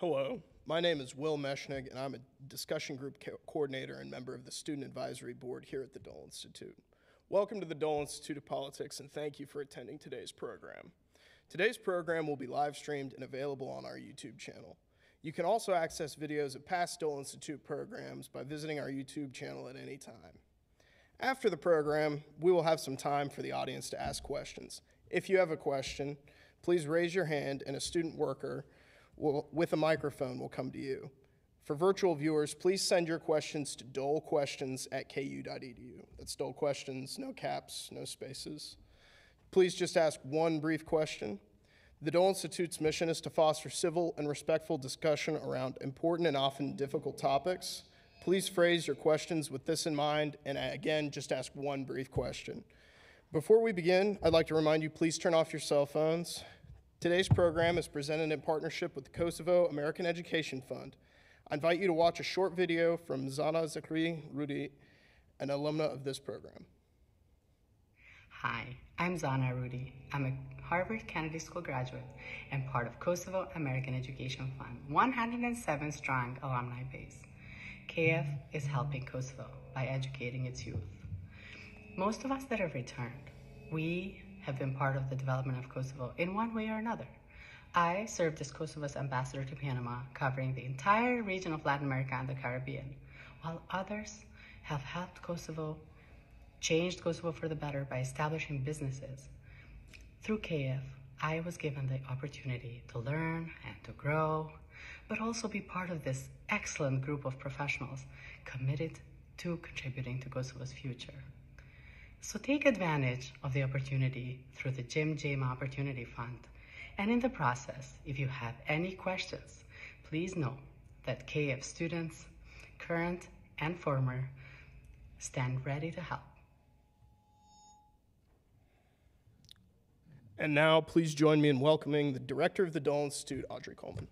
Hello, my name is Will Meshnig, and I'm a discussion group co- coordinator and member of the Student Advisory Board here at the Dole Institute. Welcome to the Dole Institute of Politics, and thank you for attending today's program. Today's program will be live streamed and available on our YouTube channel. You can also access videos of past Dole Institute programs by visiting our YouTube channel at any time. After the program, we will have some time for the audience to ask questions. If you have a question, please raise your hand and a student worker will, with a microphone will come to you. For virtual viewers, please send your questions to dolequestions at ku.edu. That's Dole Questions, no caps, no spaces. Please just ask one brief question. The Dole Institute's mission is to foster civil and respectful discussion around important and often difficult topics. Please phrase your questions with this in mind, and again, just ask one brief question. Before we begin, I'd like to remind you please turn off your cell phones. Today's program is presented in partnership with the Kosovo American Education Fund. I invite you to watch a short video from Zana Zakri Rudi, an alumna of this program. Hi, I'm Zana Rudi. I'm a Harvard Kennedy School graduate and part of Kosovo American Education Fund, 107 strong alumni base. KF is helping Kosovo by educating its youth. Most of us that have returned, we have been part of the development of Kosovo in one way or another. I served as Kosovo's ambassador to Panama, covering the entire region of Latin America and the Caribbean, while others have helped Kosovo, changed Kosovo for the better by establishing businesses. Through KF, I was given the opportunity to learn and to grow, but also be part of this excellent group of professionals committed to contributing to Kosovo's future. So take advantage of the opportunity through the Jim Jama Opportunity Fund. And in the process, if you have any questions, please know that KF students, current and former, stand ready to help. And now, please join me in welcoming the director of the Dole Institute, Audrey Coleman.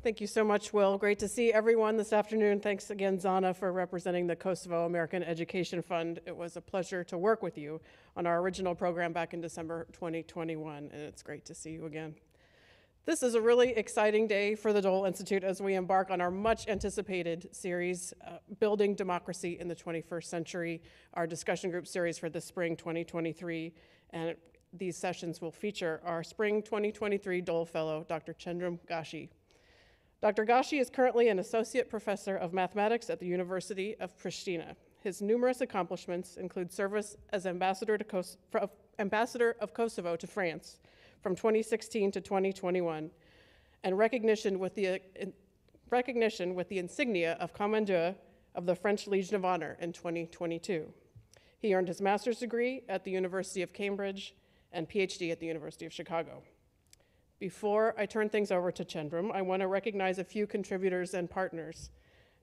Thank you so much, Will. Great to see everyone this afternoon. Thanks again, Zana, for representing the Kosovo American Education Fund. It was a pleasure to work with you on our original program back in December 2021, and it's great to see you again. This is a really exciting day for the Dole Institute as we embark on our much anticipated series, uh, Building Democracy in the 21st Century, our discussion group series for the spring 2023. And these sessions will feature our spring 2023 Dole Fellow, Dr. Qëndrim Gashi. Dr. Gashi is currently an associate professor of mathematics at the University of Pristina. His numerous accomplishments include service as ambassador, Kos- ambassador of Kosovo to France from 2016 to 2021, and recognition with the, recognition with the insignia of Commandeur of the French Legion of Honor in 2022. He earned his master's degree at the University of Cambridge and PhD at the University of Chicago. Before I turn things over to Qëndrim, I want to recognize a few contributors and partners.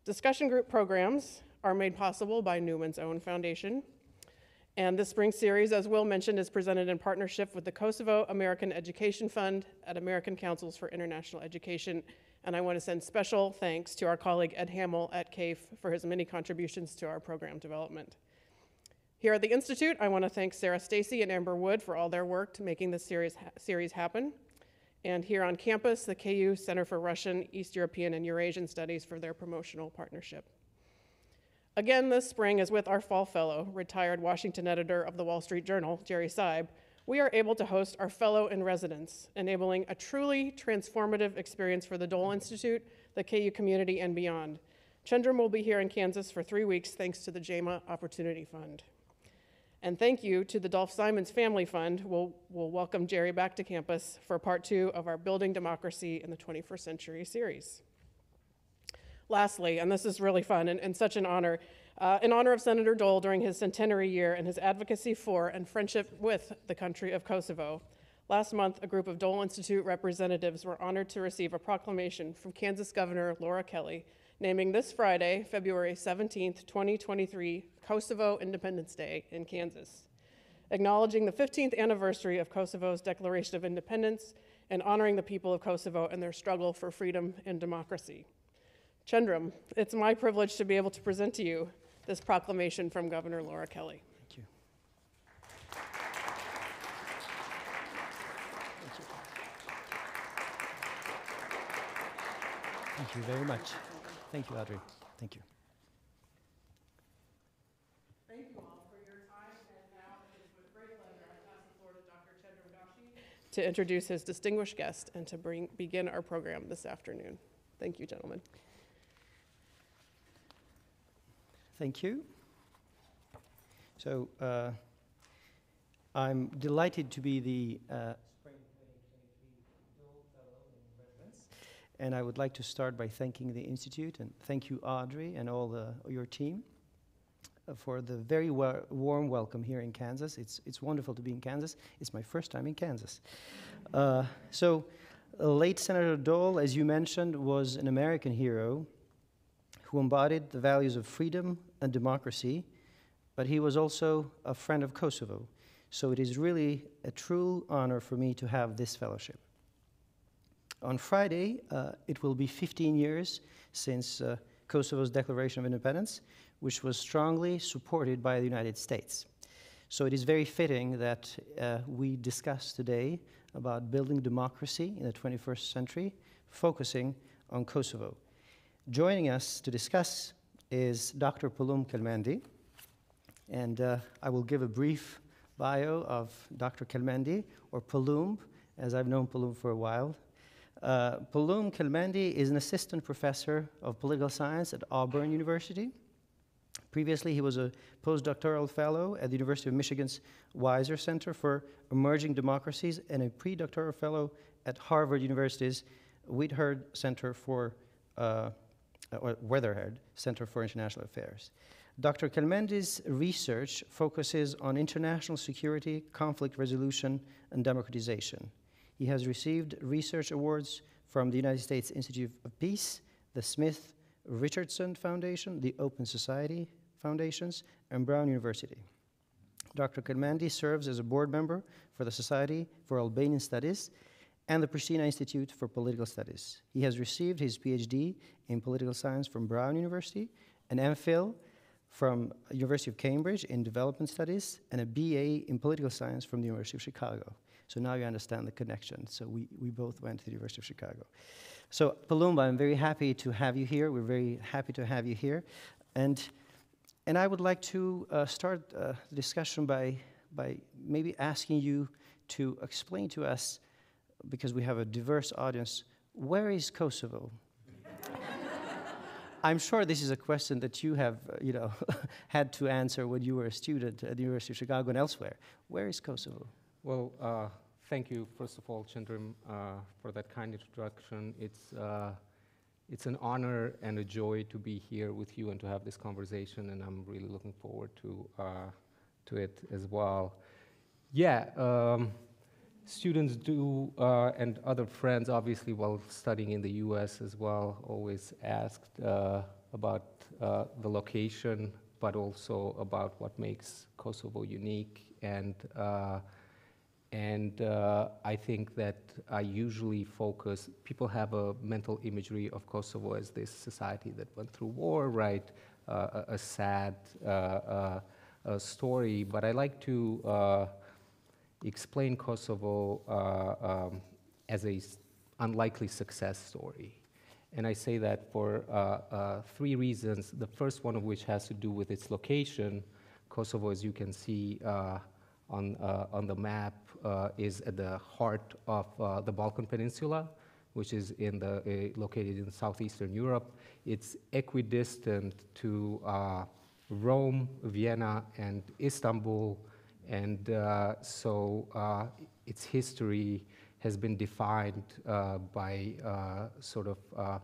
Discussion group programs are made possible by Newman's Own Foundation. And this spring series, as Will mentioned, is presented in partnership with the Kosovo American Education Fund at American Councils for International Education. And I want to send special thanks to our colleague Ed Hamill at CAIF for his many contributions to our program development. Here at the Institute, I want to thank Sarah Stacy and Amber Wood for all their work to making this series, ha series happen and here on campus, the KU Center for Russian, East European, and Eurasian Studies for their promotional partnership. Again this spring, as with our fall fellow, retired Washington editor of the Wall Street Journal, Jerry Seib, we are able to host our fellow in residence, enabling a truly transformative experience for the Dole Institute, the KU community, and beyond. Qëndrim will be here in Kansas for three weeks thanks to the JAMA Opportunity Fund. And thank you to the Dolph Simons Family Fund. We'll, we'll welcome Jerry back to campus for part two of our Building Democracy in the 21st Century series. Lastly, and this is really fun and, and such an honor, uh, in honor of Senator Dole during his centenary year and his advocacy for and friendship with the country of Kosovo. Last month, a group of Dole Institute representatives were honored to receive a proclamation from Kansas Governor Laura Kelly naming this Friday, February 17, 2023, Kosovo Independence Day in Kansas, acknowledging the 15th anniversary of Kosovo's Declaration of Independence and honoring the people of Kosovo and their struggle for freedom and democracy. Qëndrim, it's my privilege to be able to present to you this proclamation from Governor Laura Kelly. Thank you. Thank you very much. Thank you, Audrey. Thank you. Thank you all for your time, and now it is with great pleasure I pass the floor to Dr. Qëndrim Gashi to introduce his distinguished guest and to bring, begin our program this afternoon. Thank you, gentlemen. Thank you. So, uh, I'm delighted to be the uh, Spring 2023 Fellow in And I would like to start by thanking the Institute and thank you, Audrey, and all the, your team uh, for the very wa- warm welcome here in Kansas. It's, it's wonderful to be in Kansas. It's my first time in Kansas. Uh, so, uh, late Senator Dole, as you mentioned, was an American hero who embodied the values of freedom and democracy, but he was also a friend of Kosovo. So it is really a true honor for me to have this fellowship. On Friday, uh, it will be 15 years since uh, Kosovo's declaration of independence, which was strongly supported by the United States. So it is very fitting that uh, we discuss today about building democracy in the 21st century, focusing on Kosovo. Joining us to discuss is Dr. Pëllumb Kelmendi, and uh, I will give a brief bio of Dr. Kelmendi, or Pëllumb, as I've known Pëllumb for a while. Uh, Pëllumb Kelmendi is an assistant professor of political science at Auburn University. Previously, he was a postdoctoral fellow at the University of Michigan's Weiser Center for Emerging Democracies and a predoctoral fellow at Harvard University's Whitehead Center for uh, Uh, or Weatherhead Center for International Affairs. Dr. Kelmendi's research focuses on international security, conflict resolution, and democratization. He has received research awards from the United States Institute of Peace, the Smith Richardson Foundation, the Open Society Foundations, and Brown University. Dr. Kelmendi serves as a board member for the Society for Albanian Studies and the Pristina Institute for Political Studies. He has received his PhD in political science from Brown University, an MPhil from University of Cambridge in development studies, and a BA in political science from the University of Chicago. So now you understand the connection. So we, we both went to the University of Chicago. So Pëllumb, I'm very happy to have you here. We're very happy to have you here. And, and I would like to uh, start uh, the discussion by, by maybe asking you to explain to us because we have a diverse audience, where is Kosovo? I'm sure this is a question that you have, uh, you know, had to answer when you were a student at the University of Chicago and elsewhere. Where is Kosovo? Well, uh, thank you, first of all, Qëndrim, uh, for that kind introduction. It's, uh, it's an honor and a joy to be here with you and to have this conversation, and I'm really looking forward to, uh, to it as well. Yeah, um, students do, uh, and other friends, obviously, while studying in the US as well, always asked uh, about uh, the location, but also about what makes Kosovo unique. And, uh, and uh, I think that I usually focus, people have a mental imagery of Kosovo as this society that went through war, right? Uh, a, a, sad story, but I like to explain Kosovo uh, um, as a unlikely success story. And I say that for uh, uh, three reasons. The first one of which has to do with its location. Kosovo, as you can see uh, on, uh, on the map, uh, is at the heart of the Balkan Peninsula, which is in the, located in southeastern Europe. It's equidistant to Rome, Vienna, and Istanbul, and uh, so uh, its history has been defined uh, by uh, sort of uh,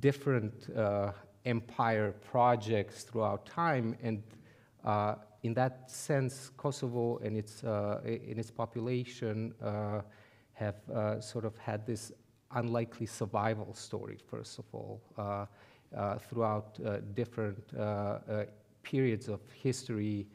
different uh, empire projects throughout time. And in that sense, Kosovo and its, in its population have sort of had this unlikely survival story, first of all, throughout different periods of history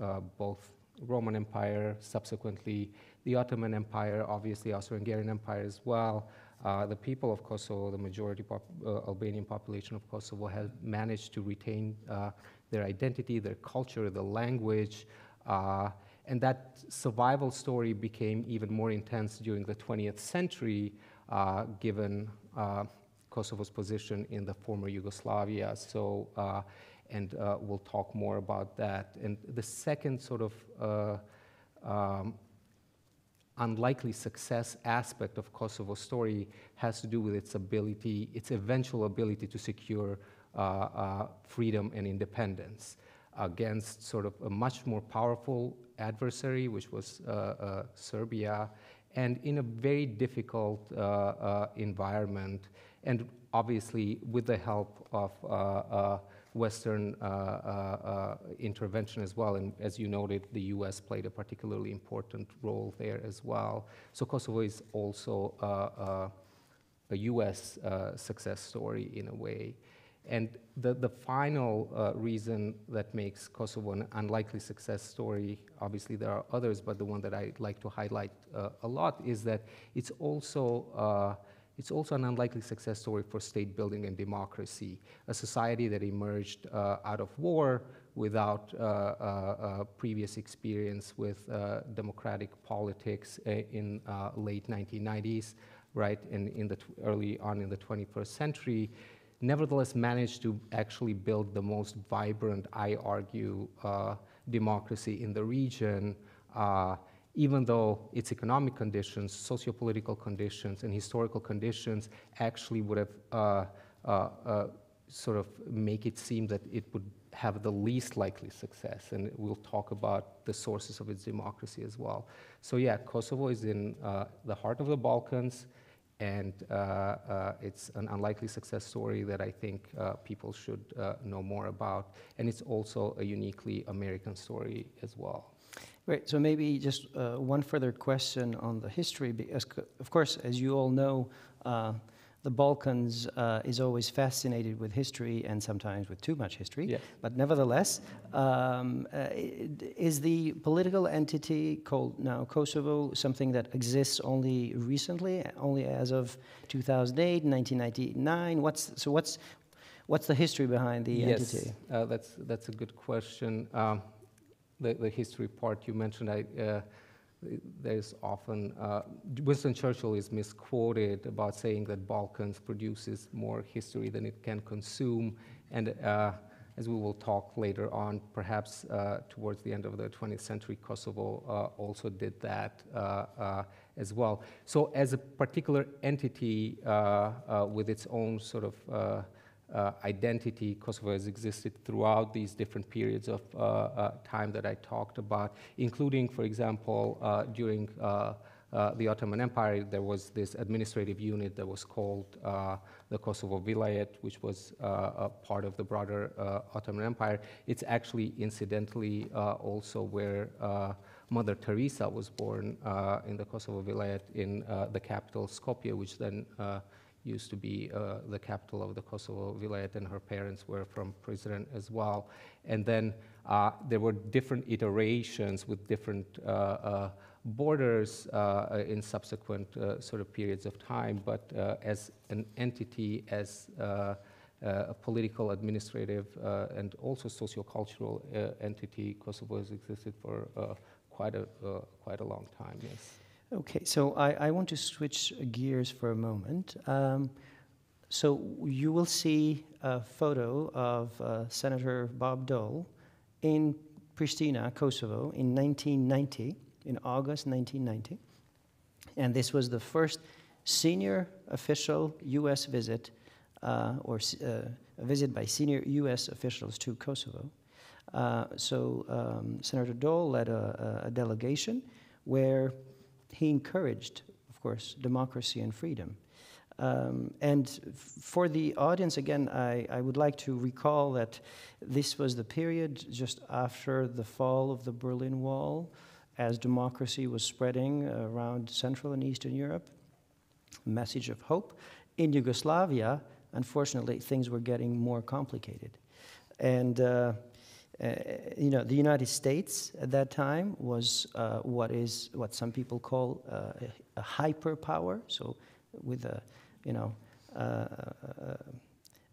uh, both Roman Empire, subsequently the Ottoman Empire, obviously Austro-Hungarian Empire as well. Uh, the people of Kosovo, the majority pop, uh, Albanian population of Kosovo, have managed to retain uh, their identity, their culture, the language, uh, and that survival story became even more intense during the 20th century, given Kosovo's position in the former Yugoslavia. So, and we'll talk more about that. And the second sort of um, unlikely success aspect of Kosovo's story has to do with its ability, its eventual ability to secure uh, uh, freedom and independence against sort of a much more powerful adversary, which was uh, uh Serbia, and in a very difficult uh, uh, environment, and obviously with the help of uh, uh, uh, intervention as well. And as you noted, the US played a particularly important role there as well. So Kosovo is also a US success story in a way. And the, the final uh, reason that makes Kosovo an unlikely success story, obviously there are others, but the one that I'd like to highlight uh, a lot is that it's also uh, it's also an unlikely success story for state building and democracy, a society that emerged uh, out of war without uh, uh, uh previous experience with uh, democratic politics in late 1990s, right, and in the early on in the 21st century, nevertheless managed to actually build the most vibrant, I argue, democracy in the region even though its economic conditions, sociopolitical conditions, and historical conditions actually would have uh, uh, uh, sort of make it seem that it would have the least likely success. And we'll talk about the sources of its democracy as well. So yeah, Kosovo is in uh, the heart of the Balkans, and uh, uh, it's an unlikely success story that I think people should know more about. And it's also a uniquely American story as well. Great. So maybe just uh, one further question on the history, because of course, as you all know, uh, the Balkans uh, is always fascinated with history and sometimes with too much history. Yes. But nevertheless, um, uh, is the political entity called now Kosovo something that exists only recently, only as of 2008, 1999? What's so what's what's the history behind the yes, entity? Yes, uh, that's that's a good question. Um, the, the history part you mentioned, I, uh, there's often, uh, Winston Churchill is misquoted about saying that Balkans produces more history than it can consume. And uh, as we will talk later on, perhaps uh, towards the end of the 20th century, Kosovo uh, also did that uh, as well. So as a particular entity with its own sort of uh, identity Kosovo has existed throughout these different periods of uh, uh, time that I talked about, including, for example, uh, during uh, uh, the Ottoman Empire, there was this administrative unit that was called the Kosovo Vilayet, which was a part of the broader Ottoman Empire. It's actually, incidentally, also where Mother Teresa was born in the Kosovo Vilayet in the capital Skopje, which then used to be uh, the capital of the Kosovo Vilayet, and her parents were from Prizren as well. And then uh, there were different iterations with different uh, uh borders uh, in subsequent uh, sort of periods of time, but as an entity, as a political, administrative, and also sociocultural entity, Kosovo has existed for quite a quite a long time. Yes. Okay, so I, I want to switch gears for a moment. Um, so you will see a photo of uh, Senator Bob Dole in Pristina, Kosovo, in 1990, in August 1990. And this was the first senior official U.S. visit, uh, or uh, a visit by senior U.S. officials to Kosovo. Uh, so um, Senator Dole led a, a delegation where he encouraged, of course, democracy and freedom. Um, and for the audience, again, I, I, would like to recall that this was the period just after the fall of the Berlin Wall, as democracy was spreading around Central and Eastern Europe. Message of hope. In Yugoslavia, unfortunately, things were getting more complicated. And uh, you know, the United States at that time was uh, what is what some people call uh, a, hyperpower. So, with a, you know, uh,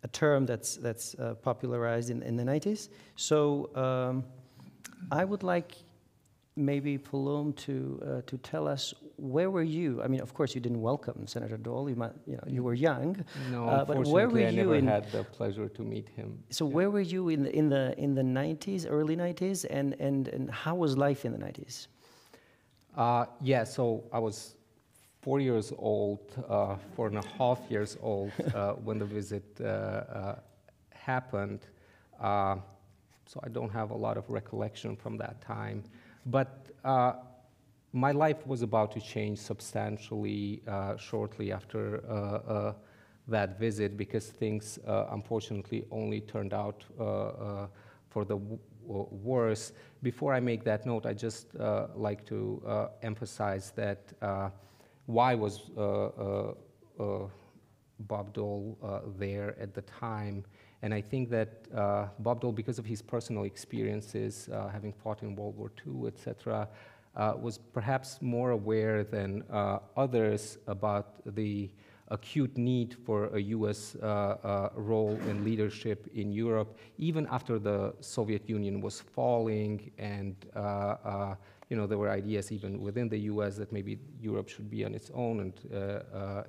a term that's that's uh, popularized in, in the 90s. So, um, I would like maybe Pëllumb to uh, to tell us where were you? I mean, of course, you didn't welcome Senator Dole. You might, you know, you were young. No, uh, but where were I you never in, had the pleasure to meet him. So where were you in the in the in the 90s, early 90s, and and and how was life in the 90s? Uh, yeah, so I was four years old, uh, four and a half years old uh, when the visit uh, uh, happened. Uh, so I don't have a lot of recollection from that time. But uh, my life was about to change substantially uh, shortly after uh, uh, that visit because things uh, unfortunately only turned out uh, uh, for the worse. Before I make that note, I just like to emphasize that why was Bob Dole there at the time? And I think that Bob Dole, because of his personal experiences, having fought in World War II, et cetera, uh, was perhaps more aware than uh, others about the acute need for a U.S. Uh, uh, role and leadership in Europe, even after the Soviet Union was falling, and uh, uh, you know there were ideas even within the U.S. that maybe Europe should be on its own, and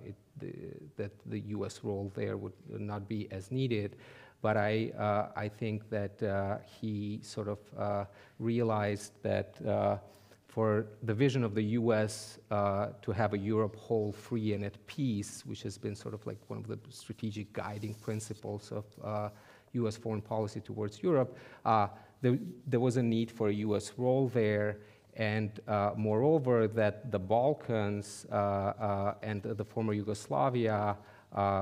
it, the, that the U.S. role there would not be as needed. But I, uh, I think that uh, he sort of uh, realized that for the vision of the US uh, to have a Europe whole, free, and at peace, which has been sort of like one of the strategic guiding principles of uh, US foreign policy towards Europe, uh, there, there was a need for a US role there. And uh, moreover, that the Balkans uh, uh, and the former Yugoslavia,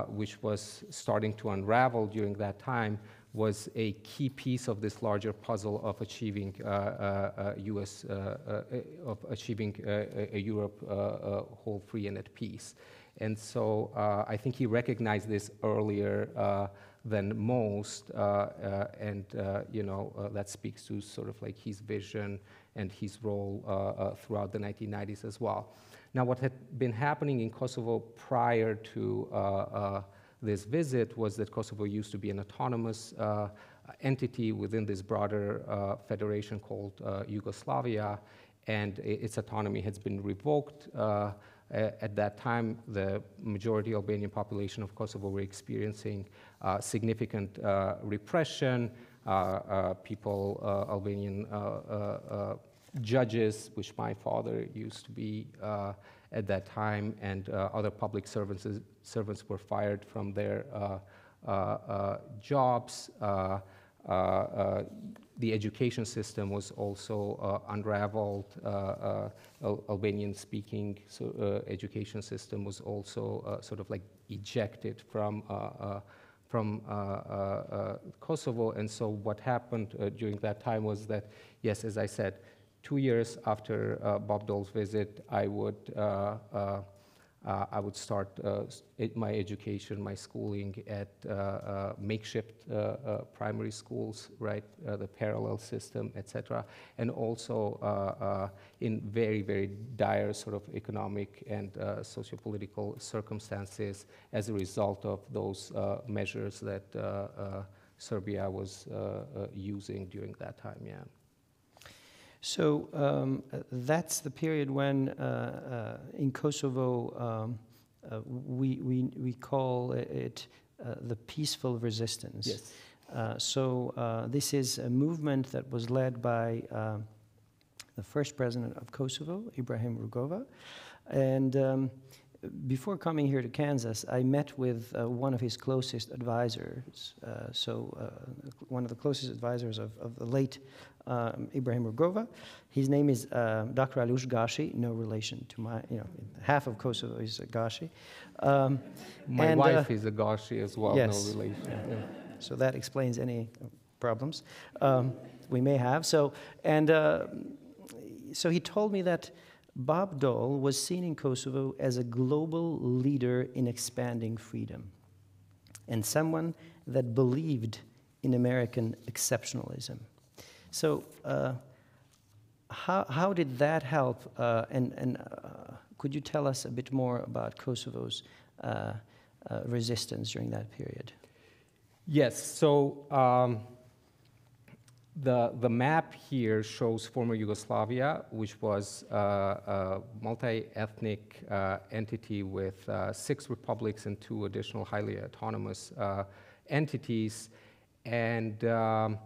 which was starting to unravel during that time, was a key piece of this larger puzzle of achieving uh, uh, uh U.S. Uh, uh, of achieving uh, uh, a, Europe whole, free, and at peace. And so I think he recognized this earlier than most, and you know that speaks to sort of like his vision and his role throughout the 1990s as well. Now, what had been happening in Kosovo prior to this visit was that Kosovo used to be an autonomous uh, entity within this broader uh, federation called uh, Yugoslavia, and its autonomy has been revoked. Uh, at that time, the majority Albanian population of Kosovo were experiencing uh, significant uh, repression. People, Albanian judges, which my father used to be at that time, and uh, other public servants, servants were fired from their uh, uh, jobs. The education system was also unraveled. Al- Albanian-speaking so, education system was also sort of like ejected from from uh, uh, uh, Kosovo. And so what happened during that time was that, yes, as I said, two years after uh, Bob Dole's visit, I would uh, uh, uh I would start uh, my education, my schooling at uh, makeshift primary schools, right, the parallel system, etc., and also in very, very dire sort of economic and sociopolitical circumstances as a result of those measures that Serbia was using during that time. Yeah. So um, that's the period when uh, uh, in Kosovo um, uh, we, we, we call it uh, the peaceful resistance. Yes. Uh, so uh, this is a movement that was led by uh, the first president of Kosovo, Ibrahim Rugova. And um, before coming here to Kansas, I met with uh, one of his closest advisors. Uh, so uh, one of the closest advisors of, of the late um, Ibrahim Rugova. His name is uh, Dr. Alush Gashi, no relation to my, you know, half of Kosovo is a Gashi. Um, My and, uh, wife is a Gashi as well, yes. no relation. Yeah. so that explains any problems um, we may have. So, and uh, so he told me that Bob Dole was seen in Kosovo as a global leader in expanding freedom and someone that believed in American exceptionalism. So, uh, how, how did that help? Uh, and and uh, could you tell us a bit more about Kosovo's uh, uh, resistance during that period? Yes. So um, the the map here shows former Yugoslavia, which was uh, a multi-ethnic uh, entity with uh, six republics and two additional highly autonomous entities, and um,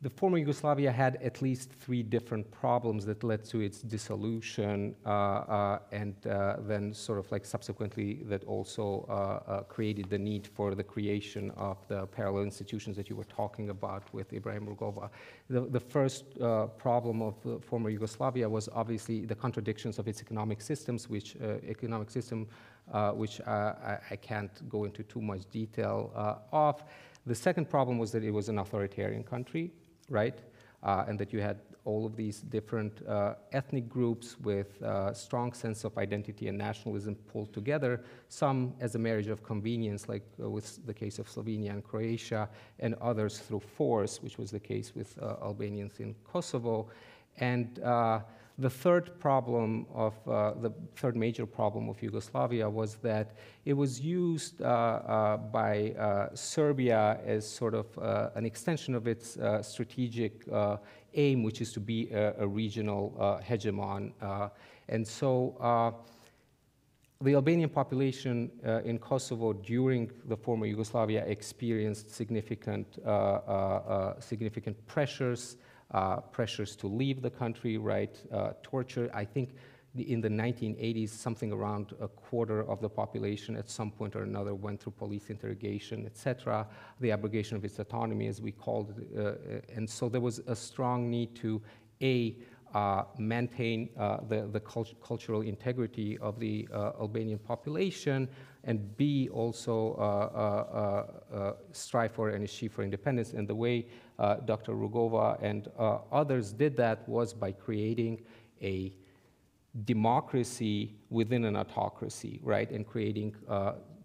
the former Yugoslavia had at least three different problems that led to its dissolution, uh, uh, and uh, then sort of like subsequently that also uh, uh, created the need for the creation of the parallel institutions that you were talking about with Ibrahim Rugova. The, the first uh, problem of the former Yugoslavia was obviously the contradictions of its economic systems, which economic system, which I, I, can't go into too much detail of. The second problem was that it was an authoritarian country right? Uh, and that you had all of these different uh, ethnic groups with a uh, strong sense of identity and nationalism pulled together, some as a marriage of convenience, like uh, with the case of Slovenia and Croatia, and others through force, which was the case with uh, Albanians in Kosovo. And uh, the third problem of, uh, the third major problem of Yugoslavia was that it was used uh, uh, by uh, Serbia as sort of uh, an extension of its uh, strategic aim, which is to be a, a regional hegemon. and so the Albanian population in Kosovo during the former Yugoslavia experienced significant, significant pressures uh, pressures to leave the country, right? Uh, torture. I think in the 1980s, something around a quarter of the population at some point or another went through police interrogation, etc. The abrogation of its autonomy, as we called it, uh, and so there was a strong need to a uh, maintain uh, the, the cult cultural integrity of the uh, Albanian population, and B, also uh, uh, uh, strive for and achieve for independence. And the way Dr. Rugova and others did that was by creating a democracy within an autocracy, right, and creating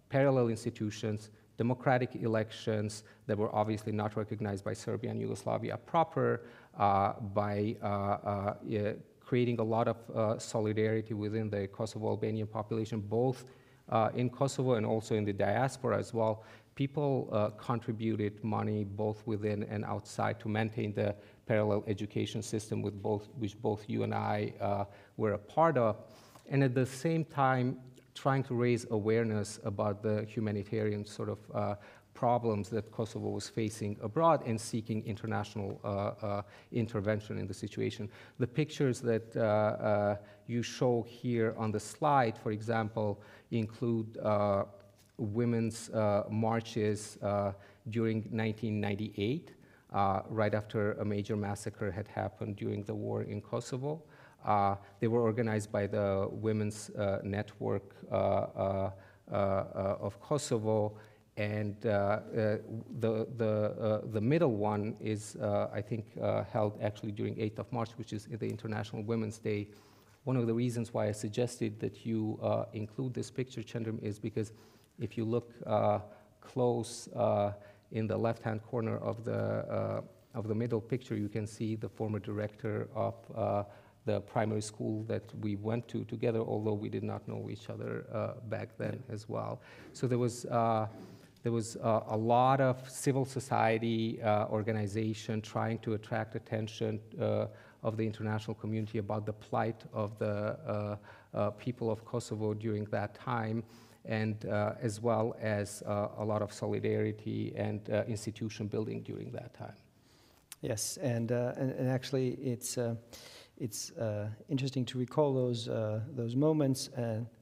parallel institutions, democratic elections that were obviously not recognized by Serbia and Yugoslavia proper, uh, by uh, uh, creating a lot of solidarity within the Kosovo Albanian population, both in Kosovo and also in the diaspora as well. People contributed money both within and outside to maintain the parallel education system with both, which both you and I were a part of. And at the same time, trying to raise awareness about the humanitarian sort of uh, problems that Kosovo was facing abroad and seeking international uh, uh, intervention in the situation. The pictures that uh, uh you show here on the slide, for example, include uh, women's uh, marches uh, during 1998, uh, right after a major massacre had happened during the war in Kosovo. Uh, they were organized by the Women's Network of Kosovo and uh, uh, the, the, uh, the middle one is, I think, held actually during 8th of March, which is the International Women's Day. One of the reasons why I suggested that you include this picture, Qëndrim, is because if you look close in the left-hand corner of the, of the middle picture, you can see the former director of the primary school that we went to together, although we did not know each other uh, back then yeah. as well. So there was uh, there was uh, a lot of civil society uh, organization trying to attract attention uh, of the international community about the plight of the uh, uh, people of Kosovo during that time, and uh, as well as a lot of solidarity and institution building during that time. Yes, and, and, and, actually it's it's interesting to recall those those moments.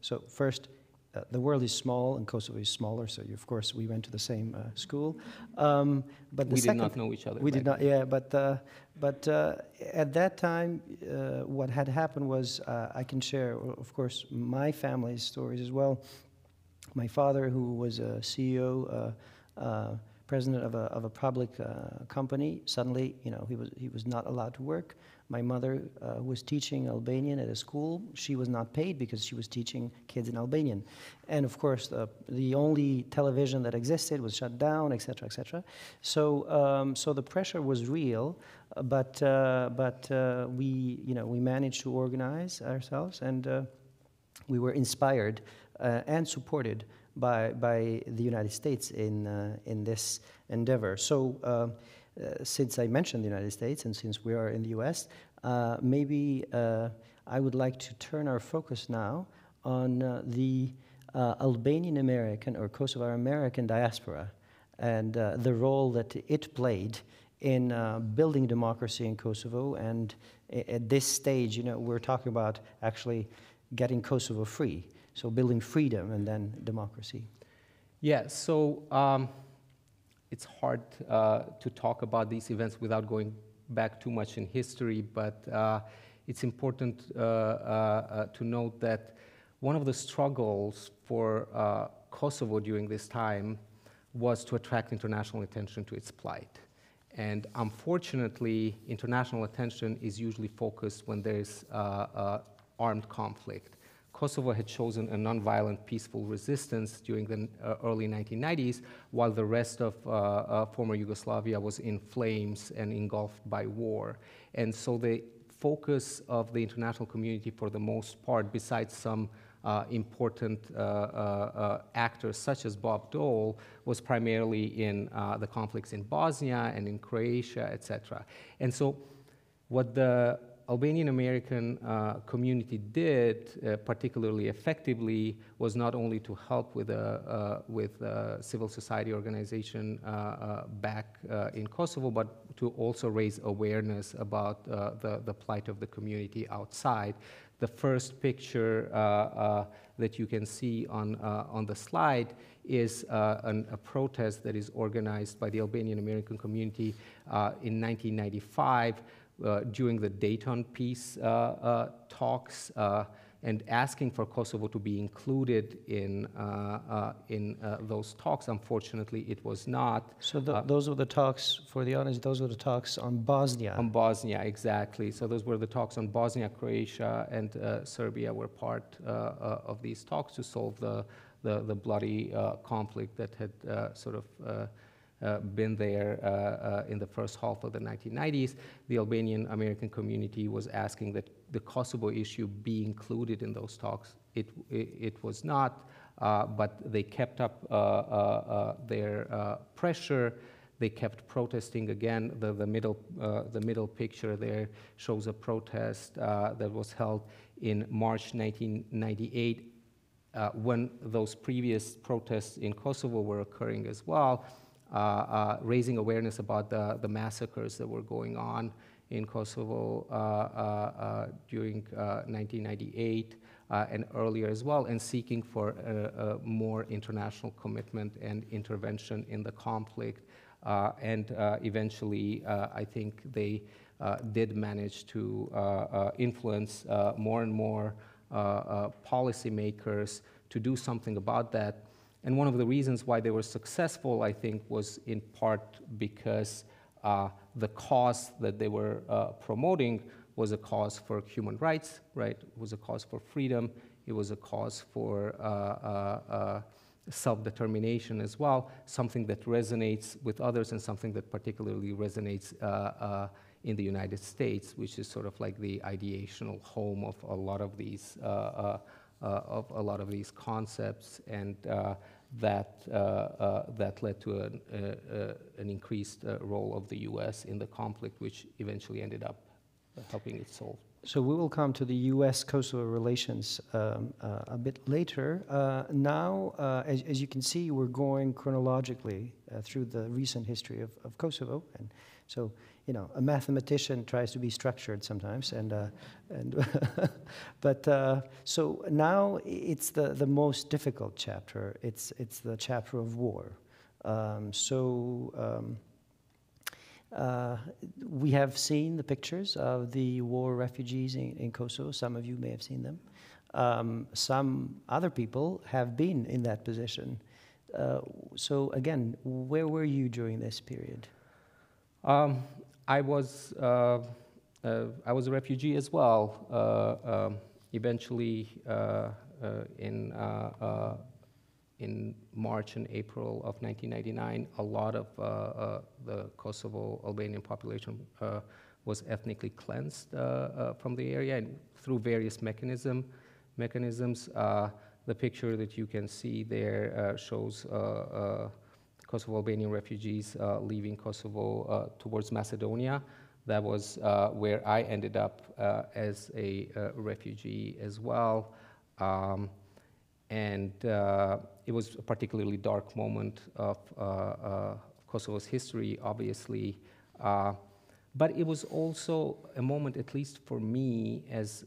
so first, uh, the world is small and Kosovo is smaller, so you, of course we went to the same uh, school. Um, but we did not know each other. We did not, yeah. But uh, but uh, at that time, uh, what had happened was uh, I can share, of course, my family's stories as well. My father, who was a CEO president of a, of a public uh, company. Suddenly, you know, he was, he was not allowed to work. My mother uh, was teaching Albanian at a school. She was not paid because she was teaching kids in Albanian. And of course, the, the only television that existed was shut down, et cetera, et cetera. So, um, so the pressure was real, but, uh, but uh, we, you know, we managed to organize ourselves and uh, we were inspired uh, and supported by, by the United States in, uh, in this endeavor. So uh, since I mentioned the United States and since we are in the US, uh, maybe uh, I would like to turn our focus now on uh, the uh, Albanian American or Kosovo American diaspora and the role that it played in building democracy in Kosovo. And at this stage, you know, we're talking about actually getting Kosovo free. So building freedom and then democracy. Yeah, so um, it's hard uh, to talk about these events without going back too much in history, but uh, it's important uh, uh, uh to note that one of the struggles for uh, Kosovo during this time was to attract international attention to its plight. And unfortunately, international attention is usually focused when there's armed conflict. Kosovo had chosen a nonviolent peaceful resistance during the uh, early 1990s, while the rest of uh, uh, former Yugoslavia was in flames and engulfed by war. And so the focus of the international community, for the most part, besides some uh, important uh, actors such as Bob Dole, was primarily in the conflicts in Bosnia and in Croatia, etc. And so what the Albanian American uh, community did uh, particularly effectively was not only to help with a, uh, with a civil society organization uh, uh, back uh, in Kosovo, but to also raise awareness about the, the plight of the community outside. The first picture that you can see on, on the slide is an, a protest that is organized by the Albanian American community in 1995 uh, Uh, during the Dayton peace uh, uh, talks uh, and asking for Kosovo to be included in, uh, in those talks. Unfortunately, it was not. So the, those were the talks, for the audience, those were the talks on Bosnia. On Bosnia, exactly. So those were the talks on Bosnia, Croatia, and Serbia were part of these talks to solve the, the, the bloody conflict that had sort of uh, been there uh, uh, in the first half of the 1990s, the Albanian American community was asking that the Kosovo issue be included in those talks. It, it, it was not, but they kept up their pressure they kept protesting again. The, the, middle, uh, the middle picture there shows a protest uh, that was held in March 1998 uh, when those previous protests in Kosovo were occurring as well. Uh, uh, raising awareness about the, the massacres that were going on in Kosovo uh, uh, uh during uh, 1998 and earlier as well, and seeking for a, a more international commitment and intervention in the conflict. and eventually, I think they did manage to influence more and more policymakers to do something about that and one of the reasons why they were successful, I think, was in part because uh, the cause that they were uh, promoting was a cause for human rights, right? It was a cause for freedom. It was a cause for uh, uh, uh self-determination as well, something that resonates with others and something that particularly resonates uh, in the United States, which is sort of like the ideational home of a lot of these of a lot of these concepts, and uh, that, uh, that led to an, an increased role of the U.S. in the conflict, which eventually ended up helping it solve. So we will come to the U.S.-Kosovo relations um, uh, a bit later. Uh, now, uh, as, as, you can see, we're going chronologically through the recent history of, of Kosovo, and so you know, a mathematician tries to be structured sometimes, and uh, and but uh, so now it's the the most difficult chapter. It's it's the chapter of war. Um, so. Um, uh, we have seen the pictures of the war refugees in, in Kosovo. Some of you may have seen them. Um, some other people have been in that position uh, so again, where were you during this period? Um, I was uh, uh, I was a refugee as well. Uh, um, eventually, uh, uh, in uh, in March and April of 1999, a lot of the Kosovo Albanian population was ethnically cleansed from the area and through various mechanism mechanisms. the picture that you can see there shows Kosovo Albanian refugees uh, leaving Kosovo uh, towards Macedonia. That was uh, where I ended up as a refugee as well. Um, and it was a particularly dark moment of Kosovo's history, obviously. but it was also a moment, at least for me, as,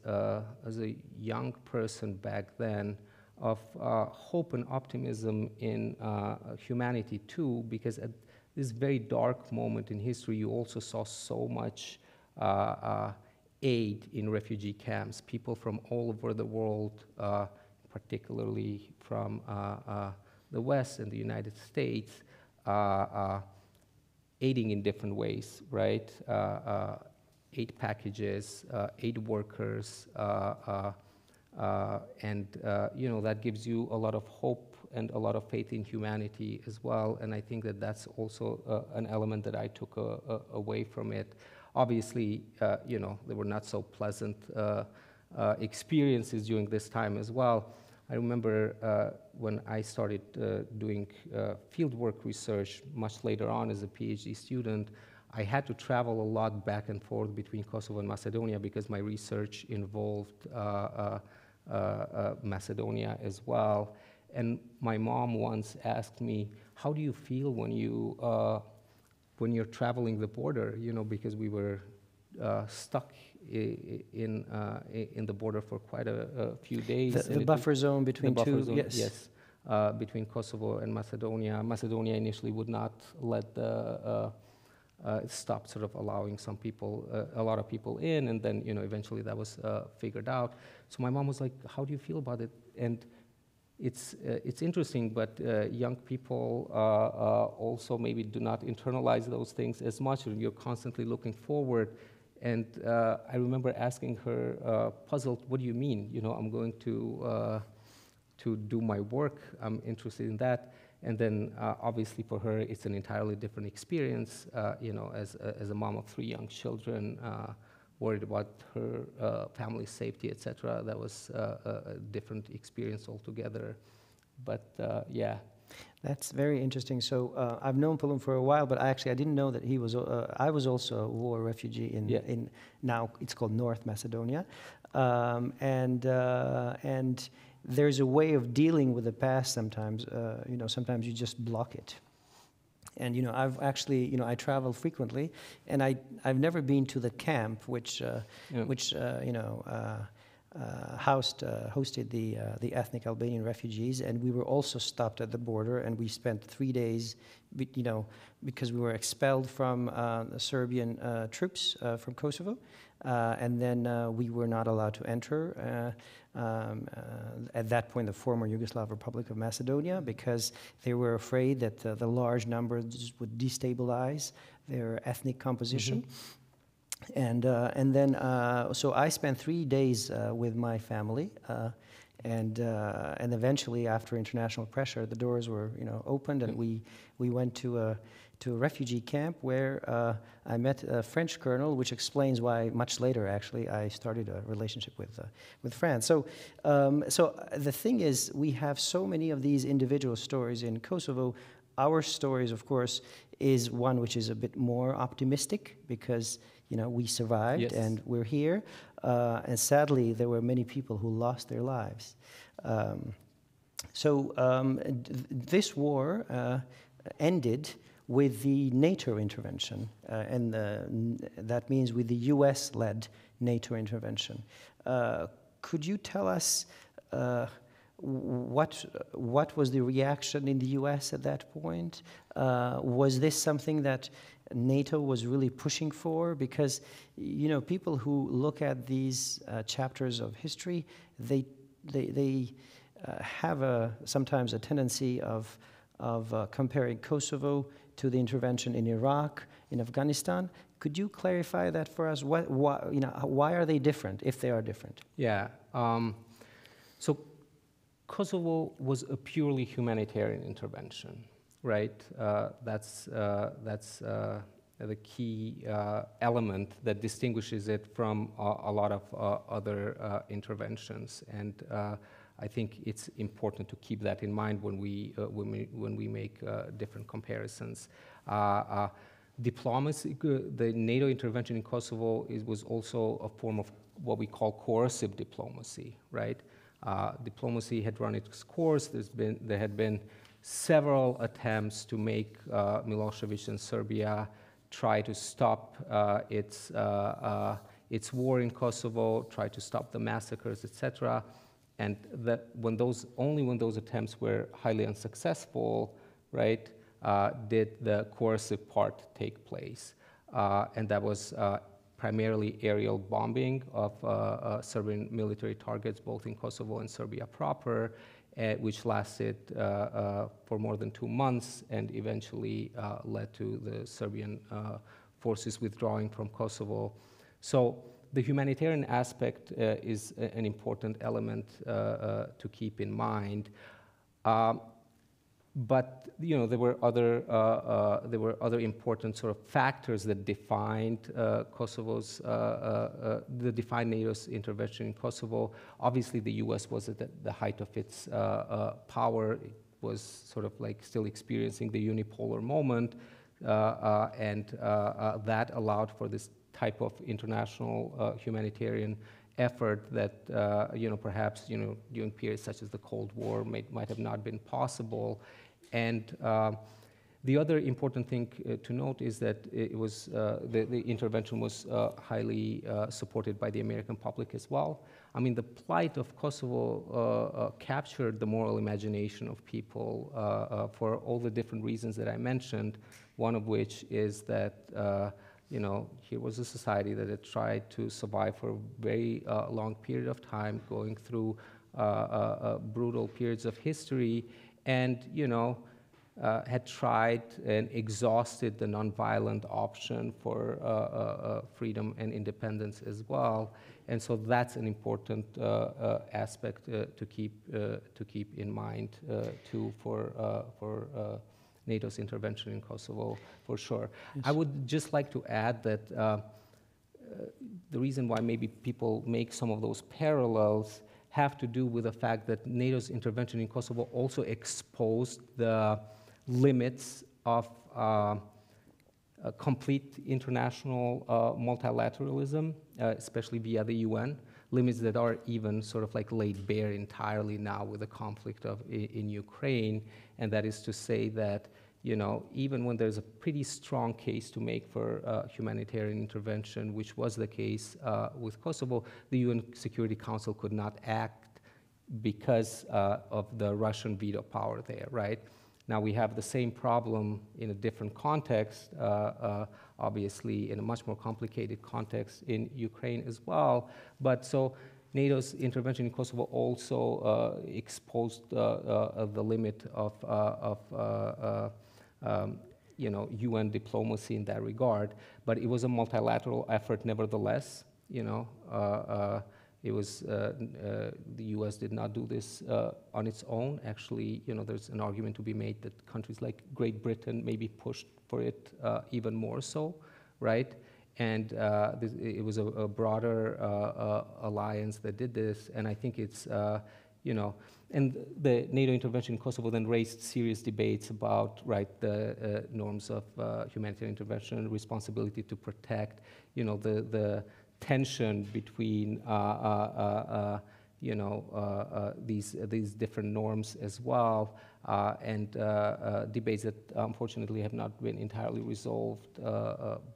as a young person back then, of uh, hope and optimism in uh, humanity too, because at this very dark moment in history, you also saw so much uh, uh aid in refugee camps, people from all over the world, uh, particularly from uh, the West and the United States, aiding in different ways, right? aid packages, aid workers, and uh, you know that gives you a lot of hope and a lot of faith in humanity as well. And I think that that's also uh, an element that I took uh, away from it. Obviously, uh, you know there were not so pleasant uh, experiences during this time as well. I remember when I started doing fieldwork research much later on as a PhD student. I had to travel a lot back and forth between Kosovo and Macedonia because my research involved uh, uh, Macedonia as well. And my mom once asked me, "How do you feel when you uh, when you're traveling the border?" You know, because we were stuck in uh, in the border for quite a, a few days. The, the buffer zone between two, zone, yes, yes, uh, between Kosovo and Macedonia. Macedonia initially would not let the uh, uh, stop sort of allowing some people, uh, a lot of people in, and then you know eventually that was uh, figured out. So my mom was like, "How do you feel about it?" And it's uh, it's interesting, but uh, young people uh, also maybe do not internalize those things as much, you're constantly looking forward. And I remember asking her, puzzled, "What do you mean? You know, I'm going to to do my work. I'm interested in that." And then uh, obviously for her, it's an entirely different experience, uh, you know, as, uh, as a mom of three young children, uh, worried about her uh, family's safety, etc. That was uh, a different experience altogether. But yeah. That's very interesting. So I've known Pëllumb for a while, but actually I didn't know that he was. I was also a war refugee in, yeah. in now it's called North Macedonia, um, and and there's a way of dealing with the past sometimes. Uh, you know, sometimes you just block it. And you know, I've actually, you know, I travel frequently, and I I've never been to the camp which uh, yeah. which uh, you know. Uh, uh, housed, uh, hosted the, the ethnic Albanian refugees, and we were also stopped at the border, and we spent three days, you know, because we were expelled from the Serbian troops from Kosovo, and then we were not allowed to enter um, uh, at that point the former Yugoslav Republic of Macedonia because they were afraid that uh, the large numbers would destabilize their ethnic composition. Mm-hmm. And, uh, and then, uh, so I spent three days uh, with my family. Uh, and, and eventually, after international pressure, the doors were you know, opened, and we, we went to a, to a refugee camp where uh, I met a French colonel, which explains why much later, actually, I started a relationship with, uh, with France. So, um, so the thing is, we have so many of these individual stories in Kosovo. Our stories, of course, is one which is a bit more optimistic because you know we survived yes. and we're here. Uh, and sadly, there were many people who lost their lives. Um, so um, this war uh, ended with the NATO intervention, uh, and the, that means with the US led NATO intervention. Uh, could you tell us uh, what, what was the reaction in the US at that point? Uh, was this something that NATO was really pushing for? Because, you know, people who look at these uh, chapters of history, they, they, they uh, have a, sometimes a tendency of of uh, comparing Kosovo to the intervention in Iraq, in Afghanistan. Could you clarify that for us? What, why, you know, why are they different, if they are different? Yeah. Um, so Kosovo was a purely humanitarian intervention, right? Uh, that's uh, that's uh, the key uh, element that distinguishes it from a lot of other interventions. And I think it's important to keep that in mind when we, when we, when we make different comparisons diplomacy, the NATO intervention in Kosovo is, was also a form of what we call coercive diplomacy, right? Uh, diplomacy had run its course. There's been, there had been several attempts to make uh, Milosevic and Serbia try to stop uh, its, uh, uh, its war in Kosovo, try to stop the massacres, etc. And that when those, only when those attempts were highly unsuccessful, right, uh, did the coercive part take place. And that was primarily aerial bombing of Serbian military targets, both in Kosovo and Serbia proper, which lasted for more than two months and eventually led to the Serbian forces withdrawing from Kosovo. So the humanitarian aspect uh, is an important element uh, uh, to keep in mind. Um, but you know there were other uh, uh, there were other important sort of factors that defined uh, Kosovo's uh, uh, uh, the defined NATO's intervention in Kosovo. Obviously, the U.S. was at the height of its power. It was sort of like still experiencing the unipolar moment, and that allowed for this type of international humanitarian effort that you know perhaps you know during periods such as the Cold War might have not been possible. And uh, the other important thing uh, to note is that it was uh, the, the, intervention was uh, highly uh, supported by the American public as well. I mean, the plight of Kosovo uh, captured the moral imagination of people for all the different reasons that I mentioned. One of which is that you know here was a society that had tried to survive for a very long period of time, going through brutal periods of history and you know uh, had tried and exhausted the nonviolent option for uh, uh, uh freedom and independence as well. And so that's an important uh, uh, aspect to keep to keep in mind too for for. NATO's intervention in Kosovo, for sure. Yes. I would just like to add that the reason why maybe people make some of those parallels have to do with the fact that NATO's intervention in Kosovo also exposed the limits of uh, complete international uh, multilateralism, uh, especially via the UN, limits that are even sort of like laid bare entirely now with the conflict of, in, in Ukraine. And that is to say that you know, even when there's a pretty strong case to make for uh, humanitarian intervention, which was the case uh, with Kosovo, the UN Security Council could not act because uh, of the Russian veto power there, right? Now we have the same problem in a different context, uh, uh, obviously in a much more complicated context in Ukraine as well. But so NATO's intervention in Kosovo also uh, exposed the limit of, of um, you know, UN diplomacy in that regard. But it was a multilateral effort nevertheless. You know, uh, uh, it was uh, uh the U.S. did not do this uh, on its own. Actually, you know, there's an argument to be made that countries like Great Britain maybe pushed for it uh, even more so, right? And this, it was a, a broader alliance that did this, and I think it's, you know, and the NATO intervention in Kosovo then raised serious debates about right the uh, norms of uh, humanitarian intervention, responsibility to protect, you know, the the tension between uh, uh, uh, uh you know these these different norms as well, and debates that unfortunately have not been entirely resolved.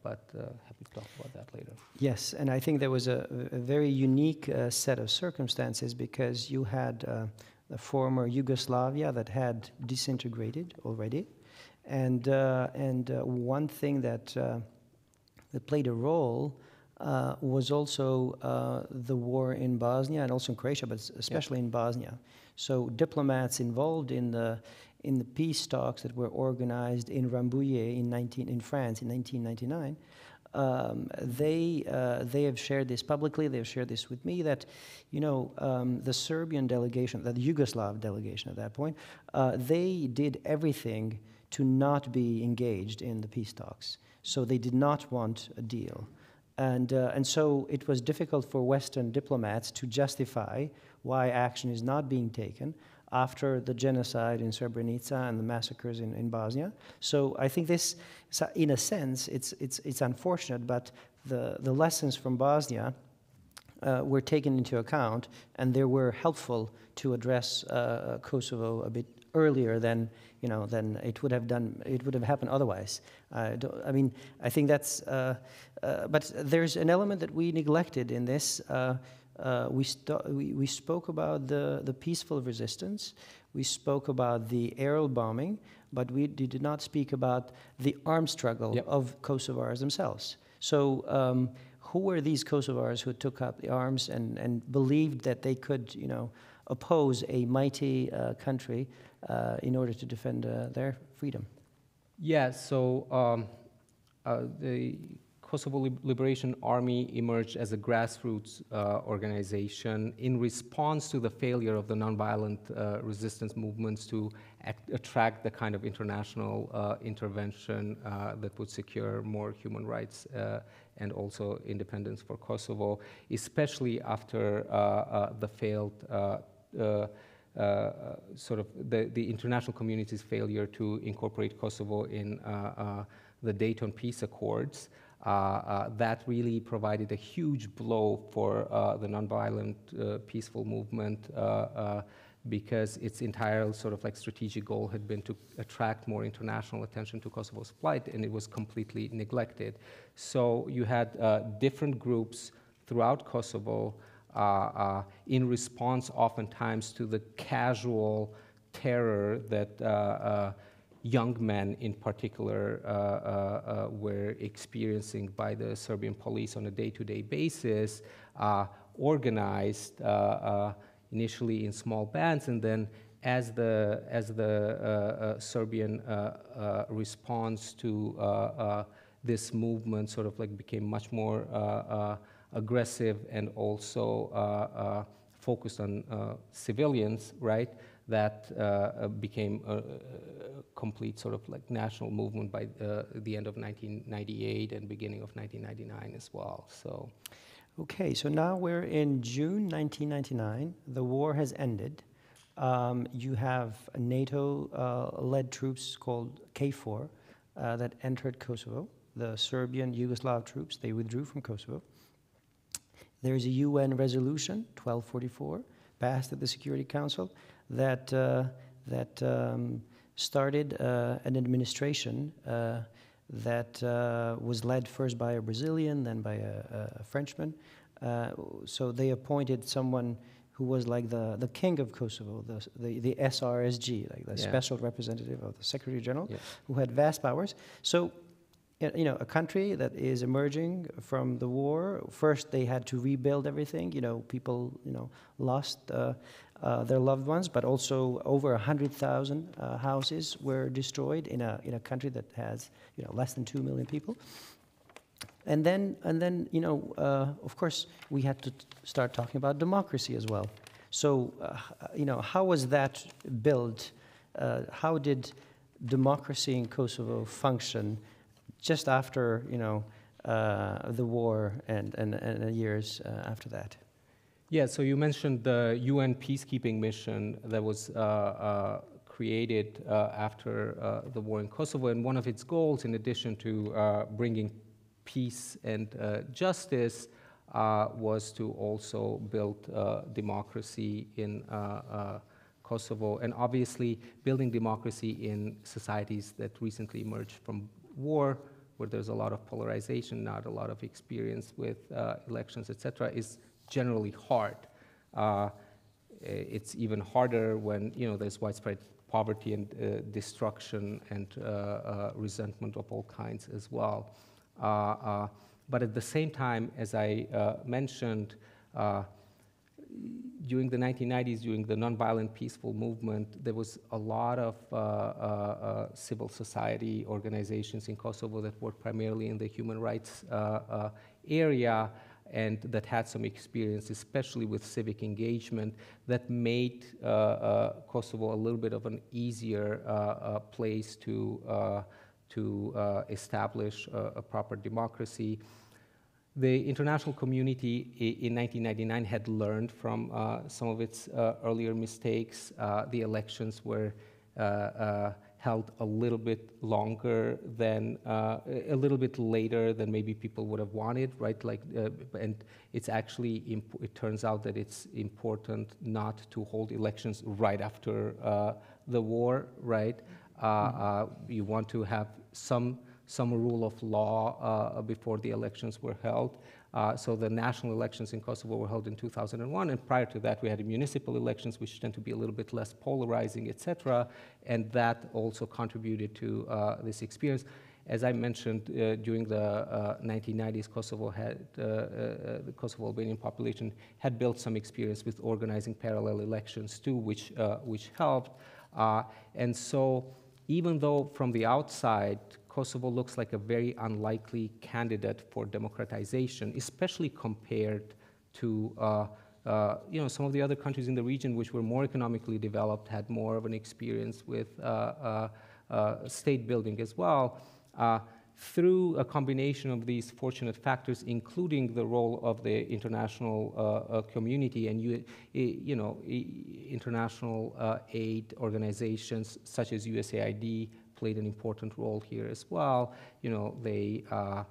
but happy to talk about that later. Yes, and I think there was a, a very unique set of circumstances because you had the former Yugoslavia that had disintegrated already. And, uh, and uh, one thing that, uh, that played a role uh, was also uh, the war in Bosnia and also in Croatia, but especially yeah. in Bosnia. So diplomats involved in the, in the peace talks that were organized in Rambouillet in, 19, in France in 1999, um, they, uh, they have shared this publicly, they've shared this with me, that, you know, um, the Serbian delegation, the Yugoslav delegation at that point, uh, they did everything to not be engaged in the peace talks. So they did not want a deal. And, uh, and so it was difficult for Western diplomats to justify why action is not being taken after the genocide in Srebrenica and the massacres in, in Bosnia. So I think this, in a sense, it's, it's, it's unfortunate, but the, the lessons from Bosnia uh, were taken into account and they were helpful to address uh, Kosovo a bit earlier than you know than it would have done it would have happened otherwise uh, I mean I think that's uh, uh, but there's an element that we neglected in this uh, we, we, we, spoke about the, the peaceful resistance, we spoke about the aerial bombing, but we did not speak about the armed struggle yep. of Kosovars themselves. So, um, who were these Kosovars who took up the arms and, and believed that they could, you know, oppose a mighty uh, country uh, in order to defend uh, their freedom? Yeah, so um, uh, the Kosovo Liberation Army emerged as a grassroots uh, organization in response to the failure of the nonviolent uh, resistance movements to act, attract the kind of international uh, intervention uh, that would secure more human rights uh, and also independence for Kosovo, especially after uh, the failed. sort of the, the international community's failure to incorporate Kosovo in the Dayton Peace Accords. Uh, uh, that really provided a huge blow for uh, the nonviolent peaceful movement because its entire sort of like strategic goal had been to attract more international attention to Kosovo's plight, and it was completely neglected. So you had uh, different groups throughout Kosovo uh, uh, in response, oftentimes, to the casual terror that young men in particular uh, uh, uh, were experiencing by the Serbian police on a day-to-day basis, organized initially in small bands and then as the, as the Serbian response to this movement sort of like became much more aggressive and also focused on civilians, right? that uh, uh, became complete sort of like national movement by uh, the end of 1998 and beginning of 1999 as well. So, okay, so now we're in June 1999. The war has ended. Um, you have NATO-led uh, troops called KFOR uh, that entered Kosovo. The Serbian Yugoslav troops they withdrew from Kosovo. There's a UN resolution 1244 passed at the Security Council that, uh, that um, started uh, an administration uh, that was led first by a Brazilian, then by a, a Frenchman. so they appointed someone who was like the, the king of Kosovo, the, the, the SRSG, like the yeah. special representative of the Secretary General, yeah. who had vast powers. So, you know, a country that is emerging from the war, first they had to rebuild everything. You know, people, you know, lost uh, uh, their loved ones, but also over 100,000 uh, houses were destroyed in a, in a country that has you know, less than 2 million people. And then, and then you know, uh, of course, we had to start talking about democracy as well. So, uh, you know, how was that built? Uh, how did democracy in Kosovo function just after, you know, the war and, and, and years after that? Yeah, so you mentioned the UN peacekeeping mission that was uh, uh, created uh, after uh, the war in Kosovo, and one of its goals, in addition to uh, bringing peace and uh, justice, was to also build democracy in Kosovo, and obviously building democracy in societies that recently emerged from war, where there's a lot of polarization, not a lot of experience with elections, etc., is generally hard. Uh, it's even harder when you know there's widespread poverty and uh, destruction and uh, uh resentment of all kinds as well. Uh, but at the same time, as I mentioned, during the 1990s, during the nonviolent peaceful movement, there was a lot of uh, uh, civil society organizations in Kosovo that worked primarily in the human rights uh, area and that had some experience, especially with civic engagement, that made uh, Kosovo a little bit of an easier place to, to establish a, a proper democracy the international community in 1999 had learned from uh, some of its uh, earlier mistakes. Uh, the elections were uh, uh, held a little bit longer than, uh, a little bit later than maybe people would have wanted, right? Like, and it's actually, it turns out that it's important not to hold elections right after the war, right? Mm-hmm. you want to have some some rule of law uh, before the elections were held. Uh, so the national elections in Kosovo were held in 2001, and prior to that we had municipal elections, which tend to be a little bit less polarizing, etc. And that also contributed to uh, this experience. As I mentioned, uh, during the 1990s, uh, Kosovo had, uh, the Kosovo Albanian population had built some experience with organizing parallel elections too, which, which helped. and so even though from the outside Kosovo looks like a very unlikely candidate for democratization, especially compared to uh, uh, you know, some of the other countries in the region which were more economically developed, had more of an experience with uh, uh, uh state building as well. Uh, through a combination of these fortunate factors, including the role of the international community and you, you know, international aid organizations such as USAID, played an important role here as well. You know, they, uh,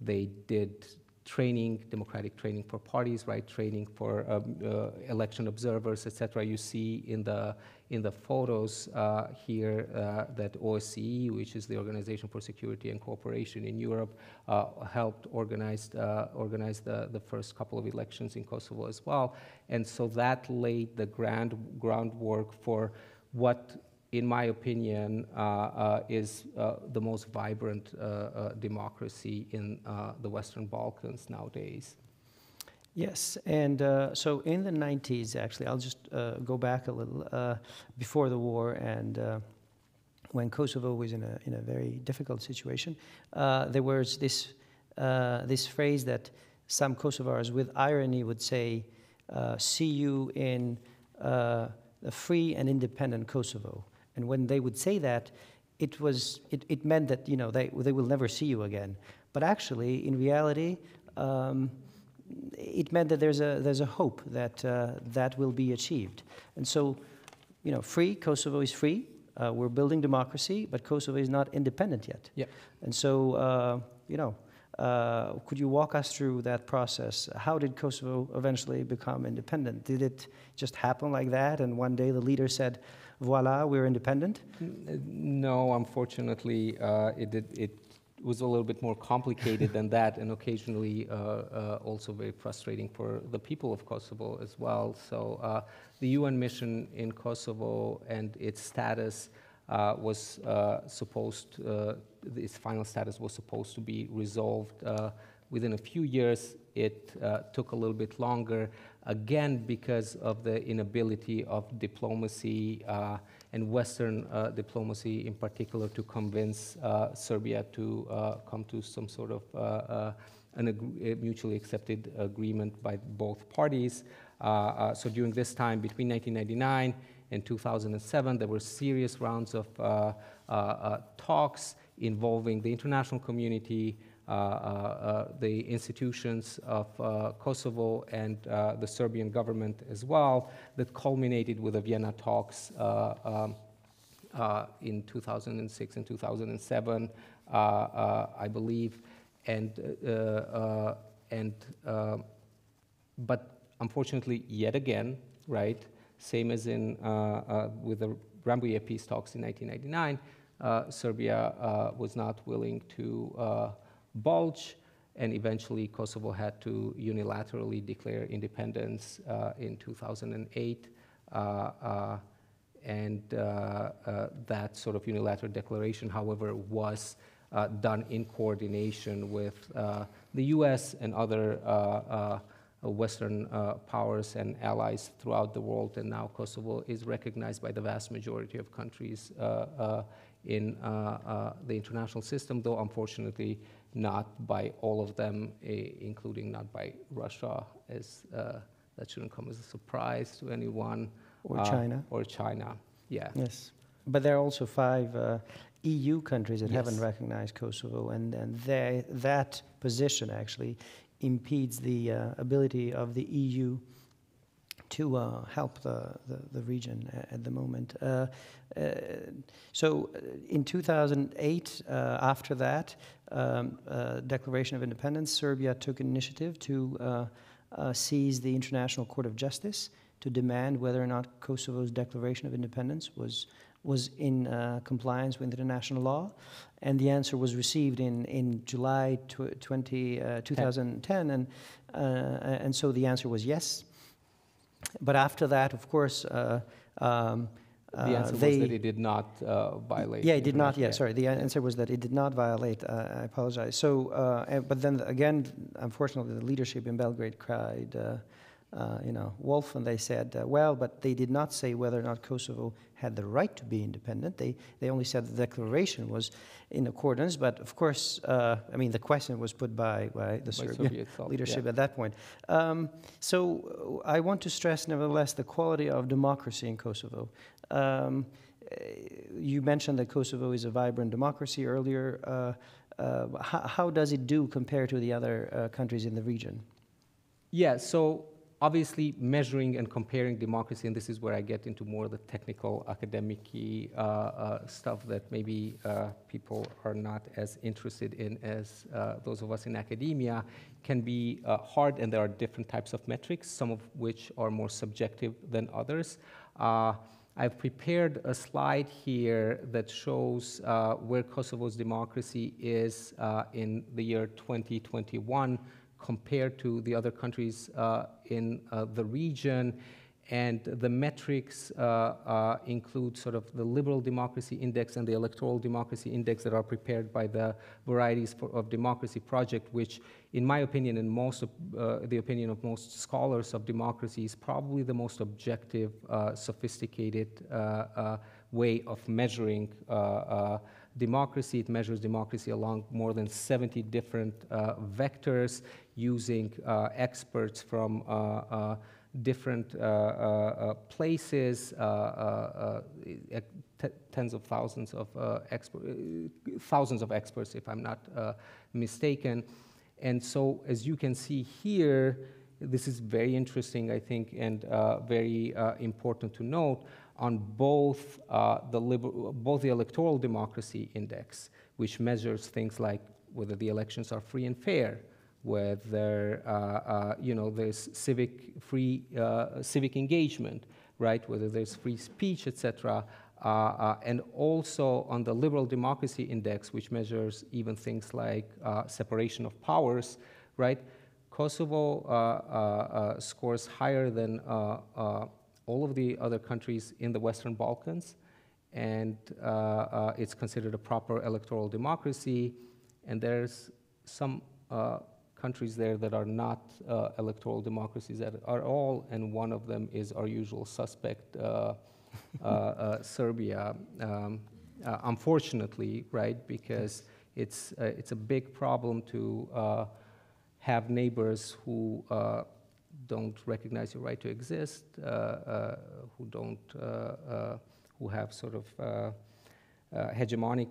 they did training, democratic training for parties, right? Training for um, uh, election observers, etc. You see in the in the photos uh, here uh, that OSCE, which is the Organization for Security and Cooperation in Europe, uh, helped organize uh, organize the the first couple of elections in Kosovo as well, and so that laid the grand groundwork for what in my opinion, uh, uh, is uh, the most vibrant democracy in the Western Balkans nowadays. Yes, and uh, so in the 90s, actually, I'll just uh, go back a little uh, before the war and when Kosovo was in a, in a very difficult situation, there was this, this phrase that some Kosovars with irony would say, see you in a free and independent Kosovo. And when they would say that, it, was, it, it meant that you know, they, they will never see you again. But actually, in reality, um, it meant that there's a, there's a hope that uh, that will be achieved. And so, you know, free, Kosovo is free. Uh, we're building democracy, but Kosovo is not independent yet. Yeah. And so, uh, you know, uh, could you walk us through that process? How did Kosovo eventually become independent? Did it just happen like that, and one day the leader said, voila, we're independent? No, unfortunately, uh, it, it was a little bit more complicated than that, and occasionally uh, uh, also very frustrating for the people of Kosovo as well. So uh, the UN mission in Kosovo and its status uh, was uh, supposed, its final status was supposed to be resolved within a few years. It took a little bit longer again because of the inability of diplomacy uh, and Western uh, diplomacy in particular to convince uh, Serbia to uh, come to some sort of uh, an mutually accepted agreement by both parties. so during this time, between 1999 and 2007, there were serious rounds of talks involving the international community, Uh, uh, uh, the institutions of uh, Kosovo and the Serbian government as well, that culminated with the Vienna talks um, in 2006 and 2007, I believe. And, and um, but unfortunately, yet again, right, same as in uh, uh, with the Rambouillet peace talks in 1999, uh, Serbia was not willing to bulge, and eventually Kosovo had to unilaterally declare independence uh, in 2008. Uh, uh, and uh, uh, that sort of unilateral declaration, however, was done in coordination with the US and other Western powers and allies throughout the world, and now Kosovo is recognized by the vast majority of countries in the international system, though unfortunately not by all of them, eh, including not by Russia, as uh, that shouldn't come as a surprise to anyone. Or uh, China. Or China, yeah. Yes. But there are also five uh, EU countries that Yes. haven't recognized Kosovo, and, and they, that position actually impedes the uh, ability of the EU to uh, help the, the, the region at the moment. Uh, uh, so in 2008, uh, after that um, uh, declaration of independence, Serbia took initiative to uh, uh, seize the International Court of Justice to demand whether or not Kosovo's declaration of independence was was in uh, compliance with international law, and the answer was received in in July tw- 20, uh, 2010, and and so the answer was yes. But after that, of course, um, The uh, answer they, was that it did not uh, violate. yeah, it did not. Yeah, sorry. The answer was that it did not violate. Uh, I apologize. So, uh, but then again, unfortunately, the leadership in Belgrade cried, uh, you know, wolf, and they said, uh, well, but they did not say whether or not Kosovo had the right to be independent. They they only said the declaration was in accordance. But of course, uh, I mean, the question was put by by the By Serbian Serbia leadership yeah. at that point. Um, so uh, I want to stress, nevertheless, the quality of democracy in Kosovo. Um, uh, you mentioned that Kosovo is a vibrant democracy earlier. Uh, uh, how, how does it do compared to the other uh, countries in the region? Yeah, so obviously measuring and comparing democracy, and this is where I get into more of the technical, academic uh, uh, stuff that maybe uh, people are not as interested in as uh, those of us in academia, can be uh, hard, and there are different types of metrics, some of which are more subjective than others. Uh, I've prepared a slide here that shows where Kosovo's democracy is in the year 2021 compared to the other countries uh, in uh, the region. And the metrics uh, include sort of the liberal democracy index and the electoral democracy index that are prepared by the Varieties for, of Democracy project, which, in my opinion, and most of, the opinion of most scholars of democracy, is probably the most objective, sophisticated way of measuring uh, uh, democracy. It measures democracy along more than 70 different uh, vectors using uh, experts from uh, uh, different uh, uh, places, tens of thousands of thousands of experts, if I'm not mistaken. And so, as you can see here, this is very interesting, I think, and very important to note on both uh, the both the electoral democracy index, which measures things like whether the elections are free and fair, whether uh, uh, you know there's civic free uh, civic engagement, right? Whether there's free speech, etc. Uh, uh, and also on the liberal democracy index, which measures even things like separation of powers, right? Kosovo scores higher than all of the other countries in the Western Balkans, and uh, uh, it's considered a proper electoral democracy. And there's some uh, countries there that are not uh, electoral democracies at all, and one of them is our usual suspect, uh, uh, Serbia. Um, unfortunately, right, because it's it's a big problem to have neighbors who don't recognize your right to exist, uh, uh, who don't, uh, who have sort of hegemonic,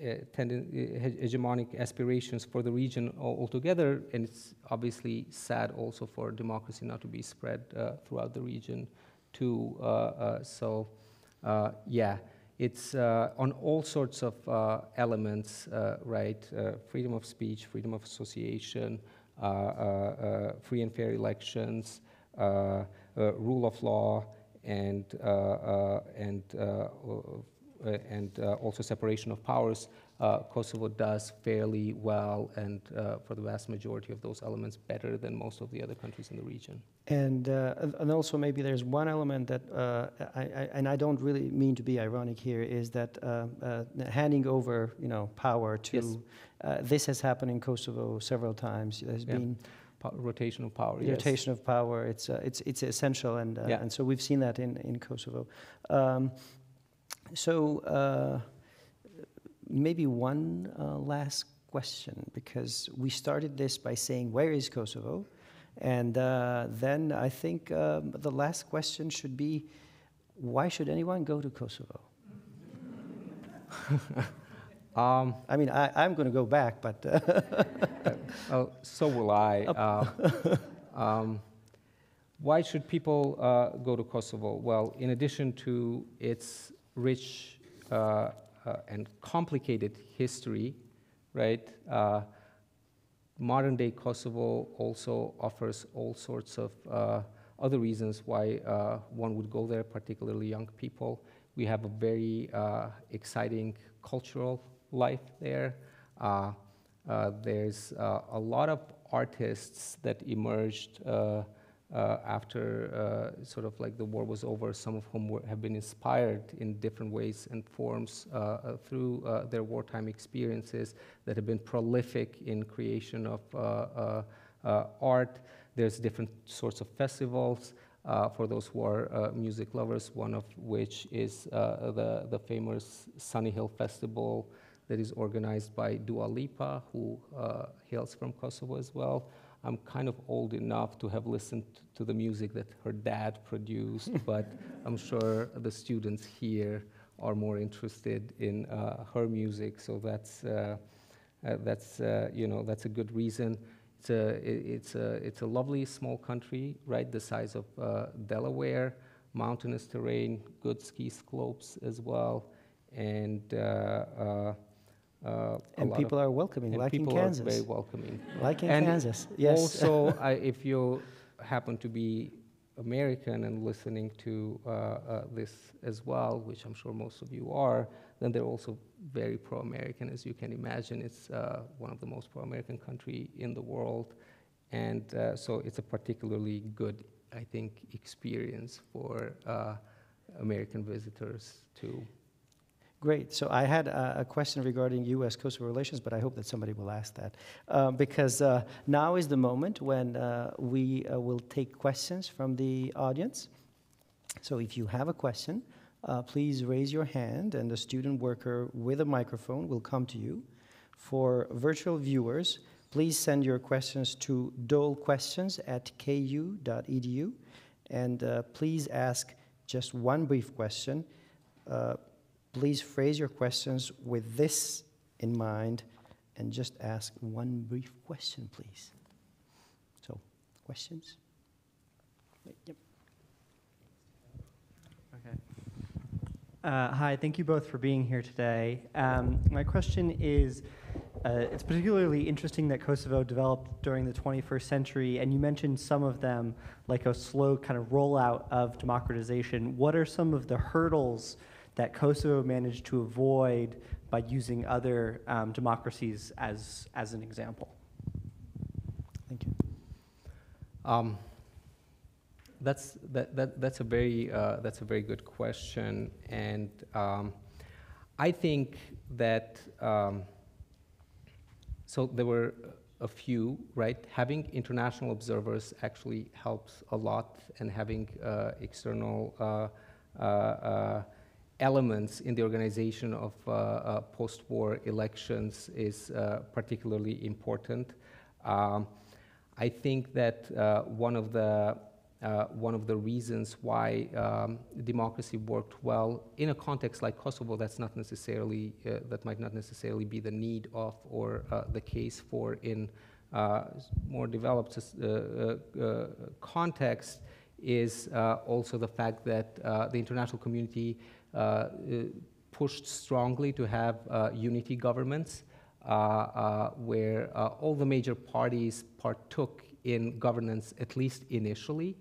hegemonic aspirations for the region altogether, and it's obviously sad also for democracy not to be spread uh, throughout the region too. Uh, uh, so, yeah, it's on all sorts of elements, right? Freedom of speech, freedom of association, free and fair elections, uh, uh, rule of law, and uh, uh, and uh, uh, and uh, also separation of powers. Uh, Kosovo does fairly well, and uh, for the vast majority of those elements, better than most of the other countries in the region. And, uh, and- also maybe there's one element that, uh, I, I, and I don't really mean to be ironic here, is that uh, uh, handing over, you know, power to, Yes. uh, this has happened in Kosovo several times. There's Yeah. been rotation of power. yes. rotation of power. It's uh, it's it's essential, and uh, Yeah. and so we've seen that in in Kosovo. Um, so uh, maybe one uh, last question because we started this by saying where is Kosovo, and uh, then I think um, the last question should be why should anyone go to Kosovo? Um, I mean, I, I'm going to go back, but uh, Oh, so will I. Uh, um, why should people uh, go to Kosovo? Well, in addition to its rich uh, and complicated history, right? Uh, modern day Kosovo also offers all sorts of uh, other reasons why uh, one would go there, particularly young people. We have a very uh, exciting cultural life there. Uh, uh, there's uh, a lot of artists that emerged uh, after uh, sort of like the war was over, some of whom were, have been inspired in different ways and forms uh, uh, through uh, their wartime experiences that have been prolific in creation of uh, art. There's different sorts of festivals for those who are music lovers, one of which is the, the famous Sunny Hill Festival that is organized by Dua Lipa, who hails from Kosovo as well. I'm kind of old enough to have listened to the music that her dad produced, but I'm sure the students here are more interested in uh, her music, so that's, uh, uh, that's, uh, you know, that's a good reason. It's a, it's a, it's a lovely small country, right, the size of uh, Delaware, mountainous terrain, good ski slopes as well, and uh, and people of, are welcoming, like in people are Kansas, very welcoming. like in And Kansas. Yes. Also, I, if you happen to be American and listening to uh, uh, this as well, which I'm sure most of you are, then they're also very pro-American, as you can imagine. It's uh, one of the most pro-American country in the world, and uh, so it's a particularly good, I think, experience for uh, American visitors to Great. So I had a, question regarding U.S. Kosovo relations, but I hope that somebody will ask that. Uh, because uh, now is the moment when uh, we uh, will take questions from the audience. So if you have a question, uh, please raise your hand, and a student worker with a microphone will come to you. For virtual viewers, please send your questions to dolequestions at ku.edu, and uh, please ask just one brief question. Please phrase your questions with this in mind and just ask one brief question, please. So, questions? Yep. Okay. Uh, hi, thank you both for being here today. Um, my question is uh, it's particularly interesting that Kosovo developed during the 21st century, and you mentioned some of them, like a slow kind of rollout of democratization. What are some of the hurdles that Kosovo managed to avoid by using other um, democracies as, as an example? Thank you. Um, that's that, that that's a very uh, that's a very good question, and um, I think that um, so there were a few right. Having international observers actually helps a lot, and having uh, external uh, uh, uh, elements in the organization of uh, uh, post-war elections is uh, particularly important. Um, I think that uh, one of the uh, one of the reasons why um, democracy worked well in a context like Kosovo, that's not necessarily uh, that might not necessarily be the need of or the case for in more developed context is also the fact that the international community pushed strongly to have uh, unity governments uh, uh, where uh, all the major parties partook in governance, at least initially,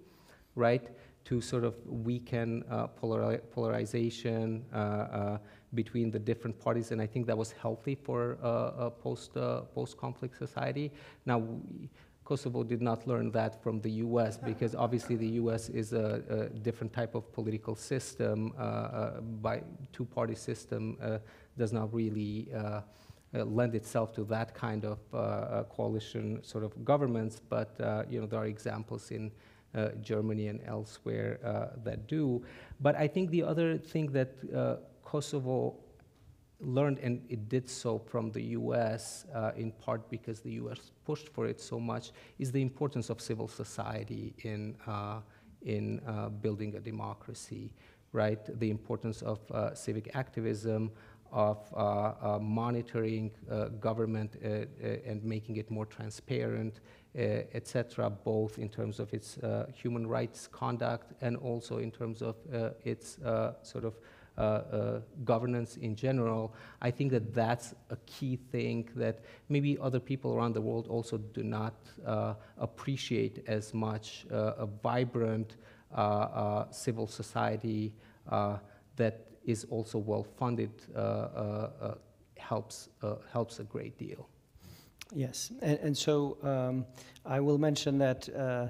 right, to sort of weaken uh, polari- polarization uh, uh, between the different parties, and I think that was healthy for uh, a post uh, post-conflict society. Now. We, Kosovo did not learn that from the U.S. because obviously the U.S. is a, a different type of political system. Uh, uh, by two-party system uh, does not really uh, uh, lend itself to that kind of coalition sort of governments, but uh, you know there are examples in uh, Germany and elsewhere uh, that do. But I think the other thing that uh, Kosovo learned, and it did so from the U.S. Uh, in part because the U.S. pushed for it so much, is the importance of civil society in uh, in uh, building a democracy. Right, the importance of uh, civic activism, of uh, uh, monitoring government and making it more transparent, etc., both in terms of its human rights conduct and also in terms of its sort of governance in general. I think that that's a key thing that maybe other people around the world also do not uh, appreciate as much uh, a vibrant uh, uh, civil society uh, that is also well funded uh, uh, uh, helps uh, helps a great deal. Yes, and, and so um, I will mention that uh,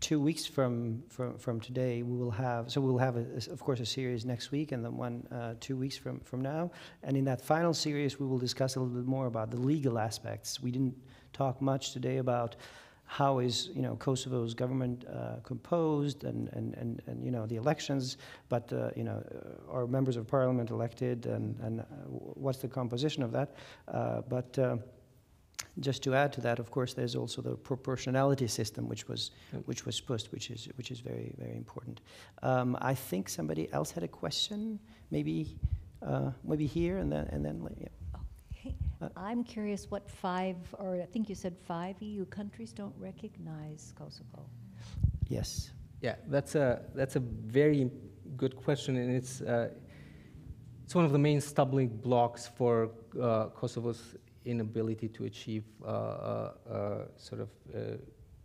two weeks from, from, from today, we will have, so we'll have, a, a- of course, a series next week and then one uh, two weeks from, from now. And in that final series, we will discuss a little bit more about the legal aspects. We didn't talk much today about how is, you know, Kosovo's government uh, composed and, and, and, and, you know, the elections, but, uh, you know, uh, are members of parliament elected and, and uh, what's the composition of that? Uh, but just to add to that, of course, there's also the proportionality system, which was Yep. which was pushed, which is which is very very important. Um, I think somebody else had a question, maybe uh, maybe here and then and then yeah. Okay. Uh, I'm curious what five, or I think you said five EU countries don't recognize Kosovo. yes. Yeah, that's a that's a very good question, and it's uh, it's one of the main stumbling blocks for uh, Kosovo's inability to achieve uh, uh, uh, sort of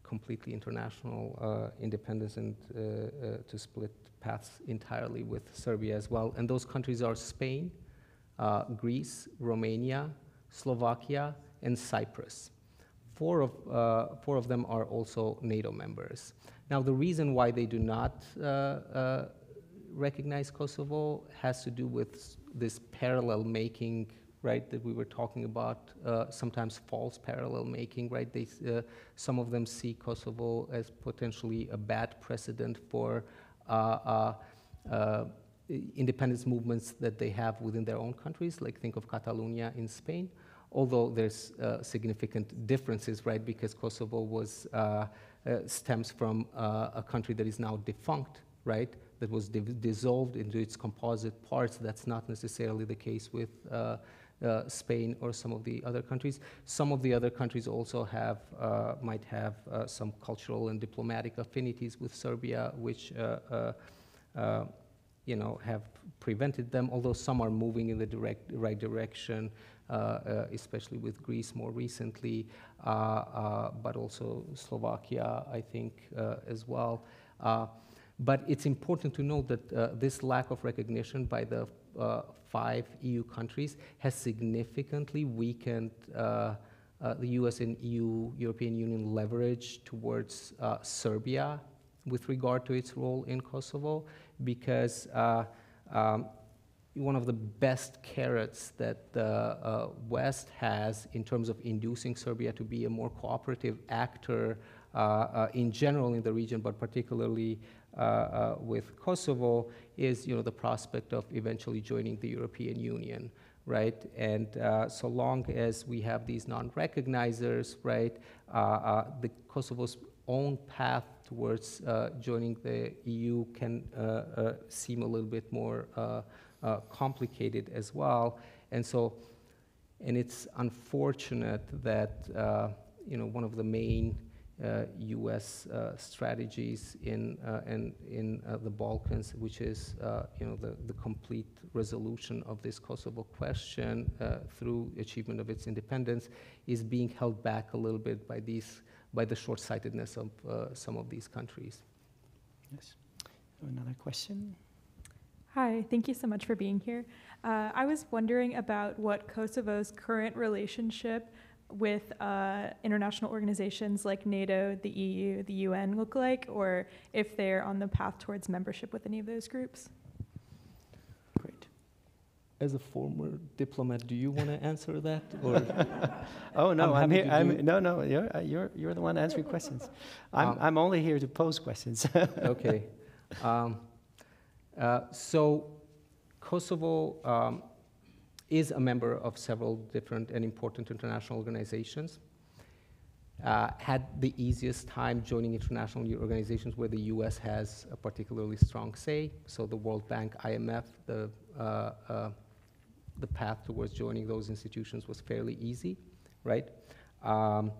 completely international independence and to split paths entirely with Serbia as well. And those countries are Spain, Greece, Romania, Slovakia, and Cyprus. Four of, uh, four of them are also NATO members. Now, the reason why they do not uh, uh, recognize Kosovo has to do with this parallel making, right, that we were talking about, uh, sometimes false parallel making, right? They, uh, some of them see Kosovo as potentially a bad precedent for uh, uh, uh, independence movements that they have within their own countries, like think of Catalonia in Spain although there's uh, significant differences, right? Because Kosovo was stems from a country that is now defunct, right? That was dissolved into its composite parts. That's not necessarily the case with uh, uh, Spain or some of the other countries. Some of the other countries also have uh, might have uh, some cultural and diplomatic affinities with Serbia, which. Uh, uh, uh, you know, have prevented them, although some are moving in the direct, right direction, especially with Greece more recently, but also Slovakia, I think, as well. But it's important to note that uh, this lack of recognition by the five EU countries has significantly weakened uh, uh, the US and EU, European Union leverage towards uh, Serbia with regard to its role in Kosovo because uh, um, one of the best carrots that the uh, West has in terms of inducing Serbia to be a more cooperative actor uh, uh, in general in the region, but particularly uh, uh, with Kosovo, is you know the prospect of eventually joining the European Union, right? And uh, so long as we have these non-recognizers, right, uh, uh, the Kosovo's own path towards uh, joining the EU can uh, uh, seem a little bit more uh, uh, complicated as well. And so, and it's unfortunate that uh, you know one of the main uh, U.S. Uh, strategies in uh, in in uh, the Balkans, which is uh, you know the, the complete resolution of this Kosovo question uh, through achievement of its independence, is being held back a little bit by these by the short-sightedness of uh, some of these countries. Yes. Another question. Hi, thank you so much for being here. Uh, I was wondering about what Kosovo's current relationship with uh, international organizations like NATO, the EU, the UN look like, or if they're on the path towards membership with any of those groups. Great. as a former diplomat, do you want to answer that? Or Oh, no, I'm I'm, here, I'm, no, no, you're, uh, you're, you're the one answering questions. I'm, Um, I'm only here to pose questions. okay. Um, uh, so Kosovo um, is a member of several different and important international organizations. Uh, had the easiest time joining international organizations where the U.S. has a particularly strong say. So the World Bank, IMF, the uh, uh, the path towards joining those institutions was fairly easy, right? Um,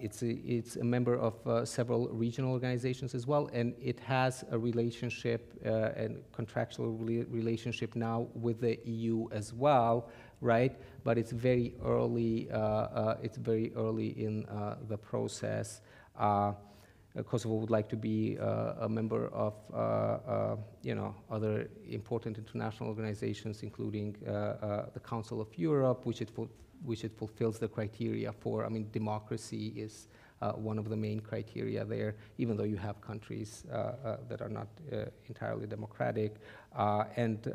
it's, a, it's a member of uh, several regional organizations as well, and it has a relationship uh, and contractual rela- relationship now with the EU as well, right? But it's very early. Uh, uh, it's very early in uh, the process. Uh, uh, Kosovo would like to be uh, a member of, uh, uh, you know, other important international organizations, including uh, uh, the Council of Europe, which it, which it fulfills the criteria for. I mean, democracy is uh, one of the main criteria there, even though you have countries uh, uh, that are not uh, entirely democratic, and,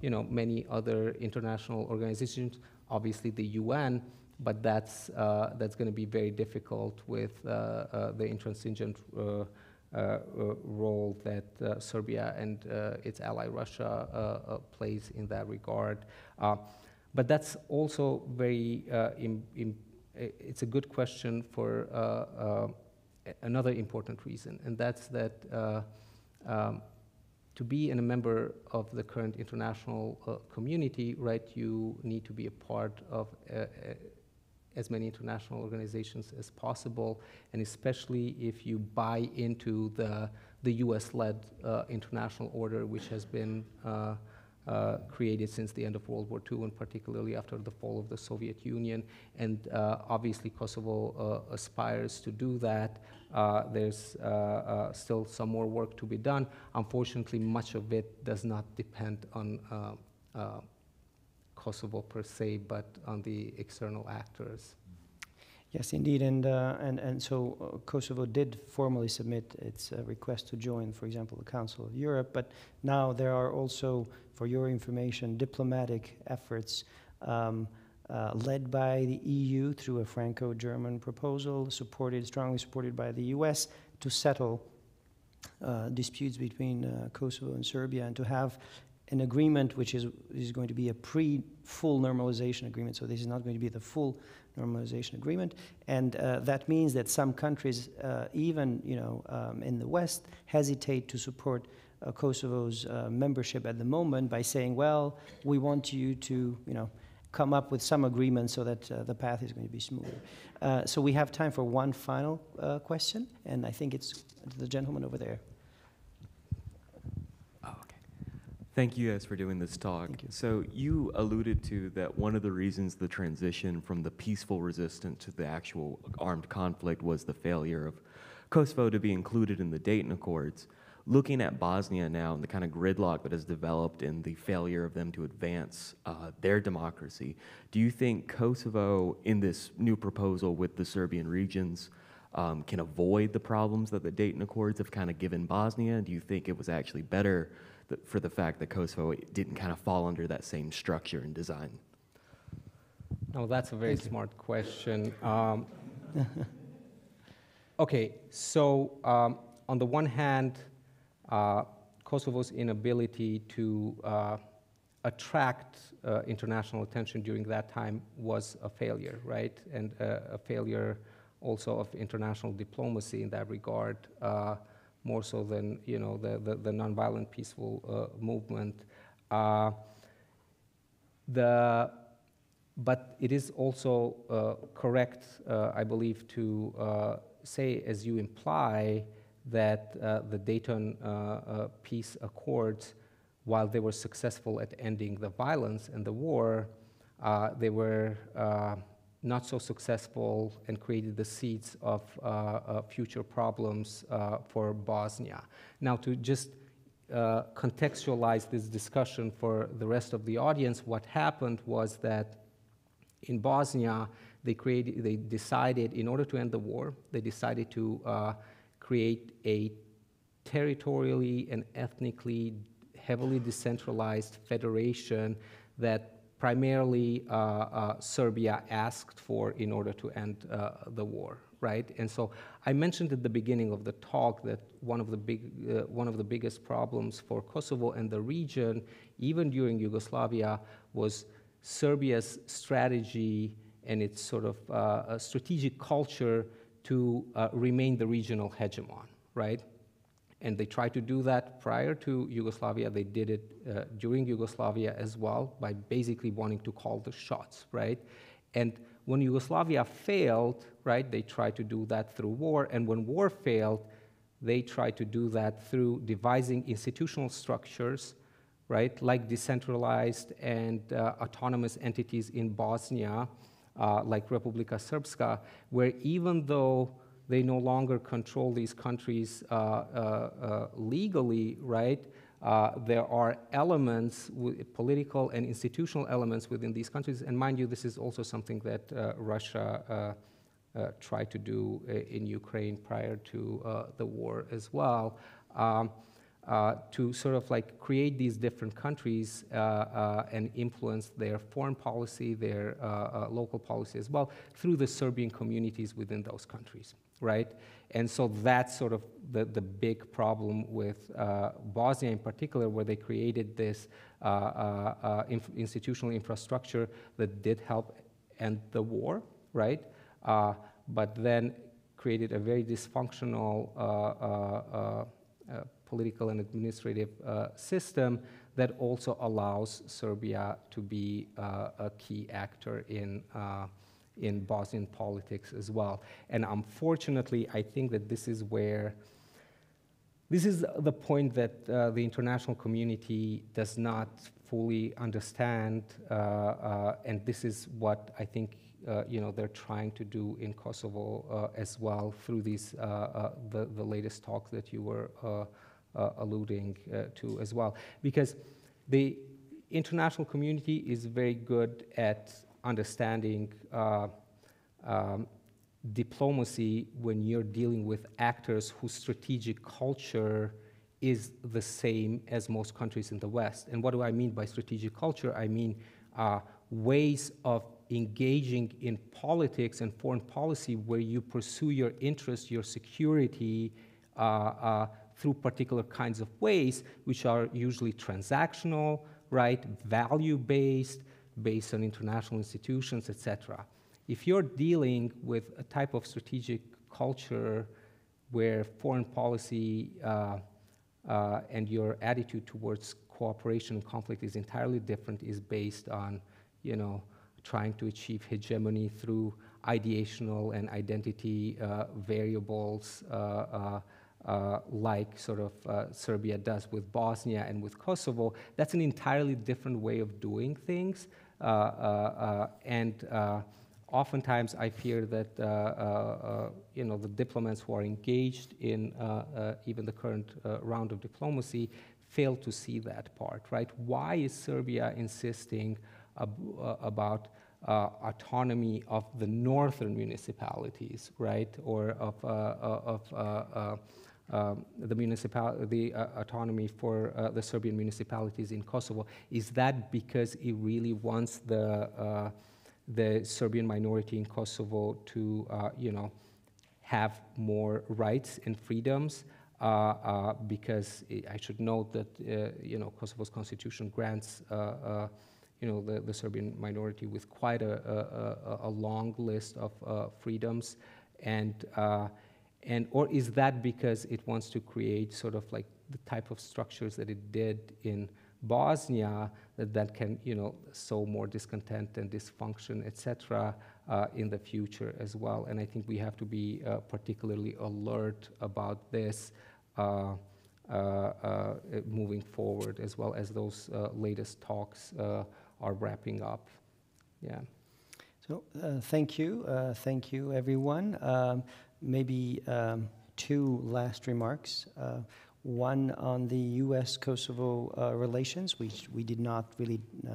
you know, many other international organizations, obviously the UN, but that's, that's going to be very difficult with the intransigent uh, uh, role that uh, Serbia and its ally Russia plays in that regard. But that's also very, uh, im- im- i- it's a good question for uh, uh, another important reason, and that's that uh, um, to be a member of the current international uh, community, right, you need to be a part of uh, as many international organizations as possible, and especially if you buy into the, the US-led international order, which has been uh, created since the end of World War II, and particularly after the fall of the Soviet Union. And uh, obviously, Kosovo uh, aspires to do that. Uh, there's uh, uh, still some more work to be done. Unfortunately, much of it does not depend on Kosovo per se, but on the external actors. Yes, indeed, and, uh, and, and so uh, Kosovo did formally submit its uh, request to join, for example, the Council of Europe, but now there are also, for your information, diplomatic efforts um, uh, led by the EU through a Franco-German proposal, supported, strongly supported by the US, to settle uh, disputes between uh, Kosovo and Serbia and to have an agreement which is, is going to be a pre-full normalization agreement. So this is not going to be the full normalization agreement, and uh, that means that some countries, uh, even you know um, in the West, hesitate to support uh, Kosovo's uh, membership at the moment by saying, "Well, we want you to you know come up with some agreement so that uh, the path is going to be smoother." Uh, so we have time for one final question, and I think it's the gentleman over there. Thank you guys for doing this talk. You. So you alluded to that one of the reasons the transition from the peaceful resistance to the actual armed conflict was the failure of Kosovo to be included in the Dayton Accords. Looking at Bosnia now and the kind of gridlock that has developed and the failure of them to advance uh, their democracy, do you think Kosovo, in this new proposal with the Serbian regions, um, can avoid the problems that the Dayton Accords have kind of given Bosnia? Do you think it was actually better for the fact that Kosovo didn't kind of fall under that same structure and design? No, that's a very smart question. Um, okay, so um, on the one hand, uh, Kosovo's inability to uh, attract uh, international attention during that time was a failure, right? And uh, a failure also of international diplomacy in that regard, uh, more so than you know the the, the nonviolent peaceful uh, movement. Uh, the but it is also uh, correct, I believe, to say, as you imply, that the Dayton Peace Accords, while they were successful at ending the violence and the war, uh, they were uh, not so successful and created the seeds of uh, uh, future problems uh, for Bosnia. Now, to just contextualize this discussion for the rest of the audience, what happened was that in Bosnia, they created, they decided, in order to end the war, they decided to uh, create a territorially and ethnically heavily decentralized federation that primarily uh, uh, Serbia asked for in order to end uh, the war, right? And so I mentioned at the beginning of the talk that one of the big, uh, one of the biggest problems for Kosovo and the region, even during Yugoslavia, was Serbia's strategy and its sort of uh, strategic culture to uh, remain the regional hegemon, right? And they tried to do that prior to Yugoslavia. They did it uh, during Yugoslavia as well by basically wanting to call the shots, right? And when Yugoslavia failed, right, they tried to do that through war. And when war failed, they tried to do that through devising institutional structures, right, like decentralized and uh, autonomous entities in Bosnia, uh, like Republika Srpska, where even though they no longer control these countries uh, uh, uh legally, right? There are elements, political and institutional elements within these countries. And mind you, this is also something that Russia tried to do in Ukraine prior to the war as well. Um, uh, to sort of like create these different countries uh, uh, and influence their foreign policy, their local policy as well, through the Serbian communities within those countries right? And so that's sort of the, the big problem with uh, Bosnia in particular, where they created this uh, uh, uh inf institutional infrastructure that did help end the war, right? Uh, but then created a very dysfunctional political and administrative system that also allows Serbia to be a key actor in in Bosnian politics as well. And unfortunately, I think that this is where, this is the point that uh, the international community does not fully understand, uh, uh, and this is what I think uh, you know they're trying to do in Kosovo uh, as well through these uh, the, the latest talks that you were alluding to as well, because the international community is very good at understanding uh, um, diplomacy when you're dealing with actors whose strategic culture is the same as most countries in the West. And what do I mean by strategic culture? I mean uh, ways of engaging in politics and foreign policy where you pursue your interests, your security, uh, uh, through particular kinds of ways, which are usually transactional, right, value based, on international institutions, etc. If you're dealing with a type of strategic culture where foreign policy uh, uh, and your attitude towards cooperation and conflict is entirely different, is based on, you know, trying to achieve hegemony through ideational and identity uh, variables uh, uh, uh, like sort of Serbia does with Bosnia and with Kosovo, that's an entirely different way of doing things. Uh, uh, uh, and oftentimes I fear that you know the diplomats who are engaged in even the current round of diplomacy fail to see that part, right? Why is Serbia insisting ab about uh, autonomy of the northern municipalities, right, or of, uh, of um, the municipal, the uh, autonomy for uh, the Serbian municipalities in Kosovo. Is that because it really wants the uh, the Serbian minority in Kosovo to, uh, you know, have more rights and freedoms? Uh, uh, because I should note that you know Kosovo's constitution grants you know, the, the Serbian minority with quite a, a, a long list of freedoms. And and or is that because it wants to create sort of like the type of structures that it did in Bosnia that, that can you know sow more discontent and dysfunction etc uh, in the future as well? And I think we have to be uh, particularly alert about this uh, uh, uh moving forward as well as those uh, latest talks are wrapping up. Yeah. So thank you thank you everyone. Um, maybe um, two last remarks. Uh, one on the U.S. Kosovo uh, relations, which we did not really uh,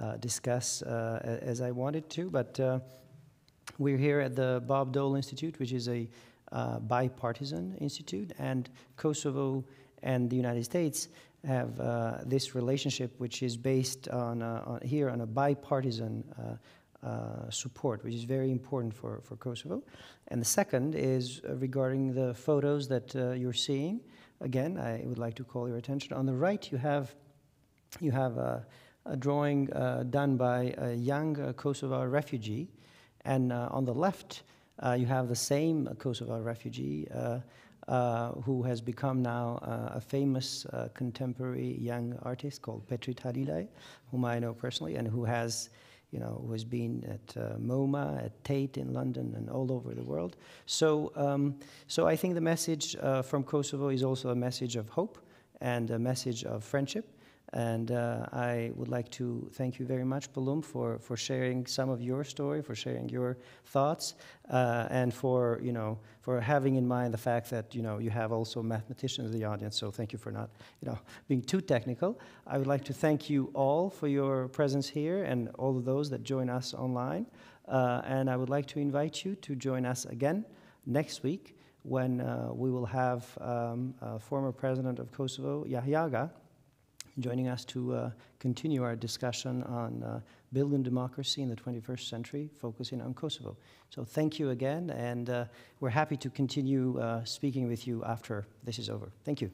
uh discuss uh, as I wanted to, but uh, we're here at the Bob Dole Institute, which is a bipartisan institute, and Kosovo and the United States have this relationship, which is based on, on here on a bipartisan uh, support, which is very important for, for Kosovo. And the second is uh, regarding the photos that uh, you're seeing. Again, I would like to call your attention. On the right, you have you have a, a drawing uh, done by a young Kosovo refugee, and on the left, you have the same Kosovo refugee who has become now a famous contemporary young artist called Petrit Halilaj, whom I know personally, and who has, you know, who has been at uh, MoMA, at Tate in London, and all over the world. So, um, so I think the message uh, from Kosovo is also a message of hope and a message of friendship. And uh, I would like to thank you very much, Pëllumb, for, for sharing some of your story, for sharing your thoughts, uh, and for, you know, for having in mind the fact that, you know, you have also mathematicians in the audience, so thank you for not, you know, being too technical. I would like to thank you all for your presence here and all of those that join us online. Uh, and I would like to invite you to join us again next week when uh, we will have um, uh, former president of Kosovo, Jahjaga, joining us to uh, continue our discussion on uh, building democracy in the 21st century, focusing on Kosovo. So thank you again, and uh, we're happy to continue uh, speaking with you after this is over. Thank you.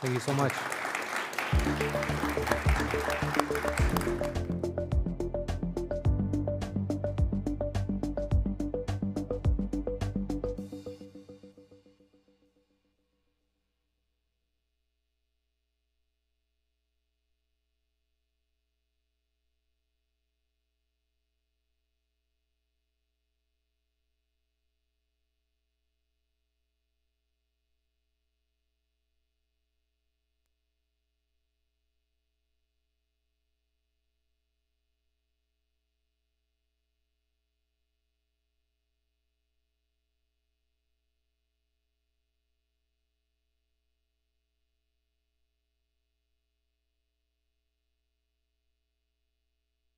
Thank you so much.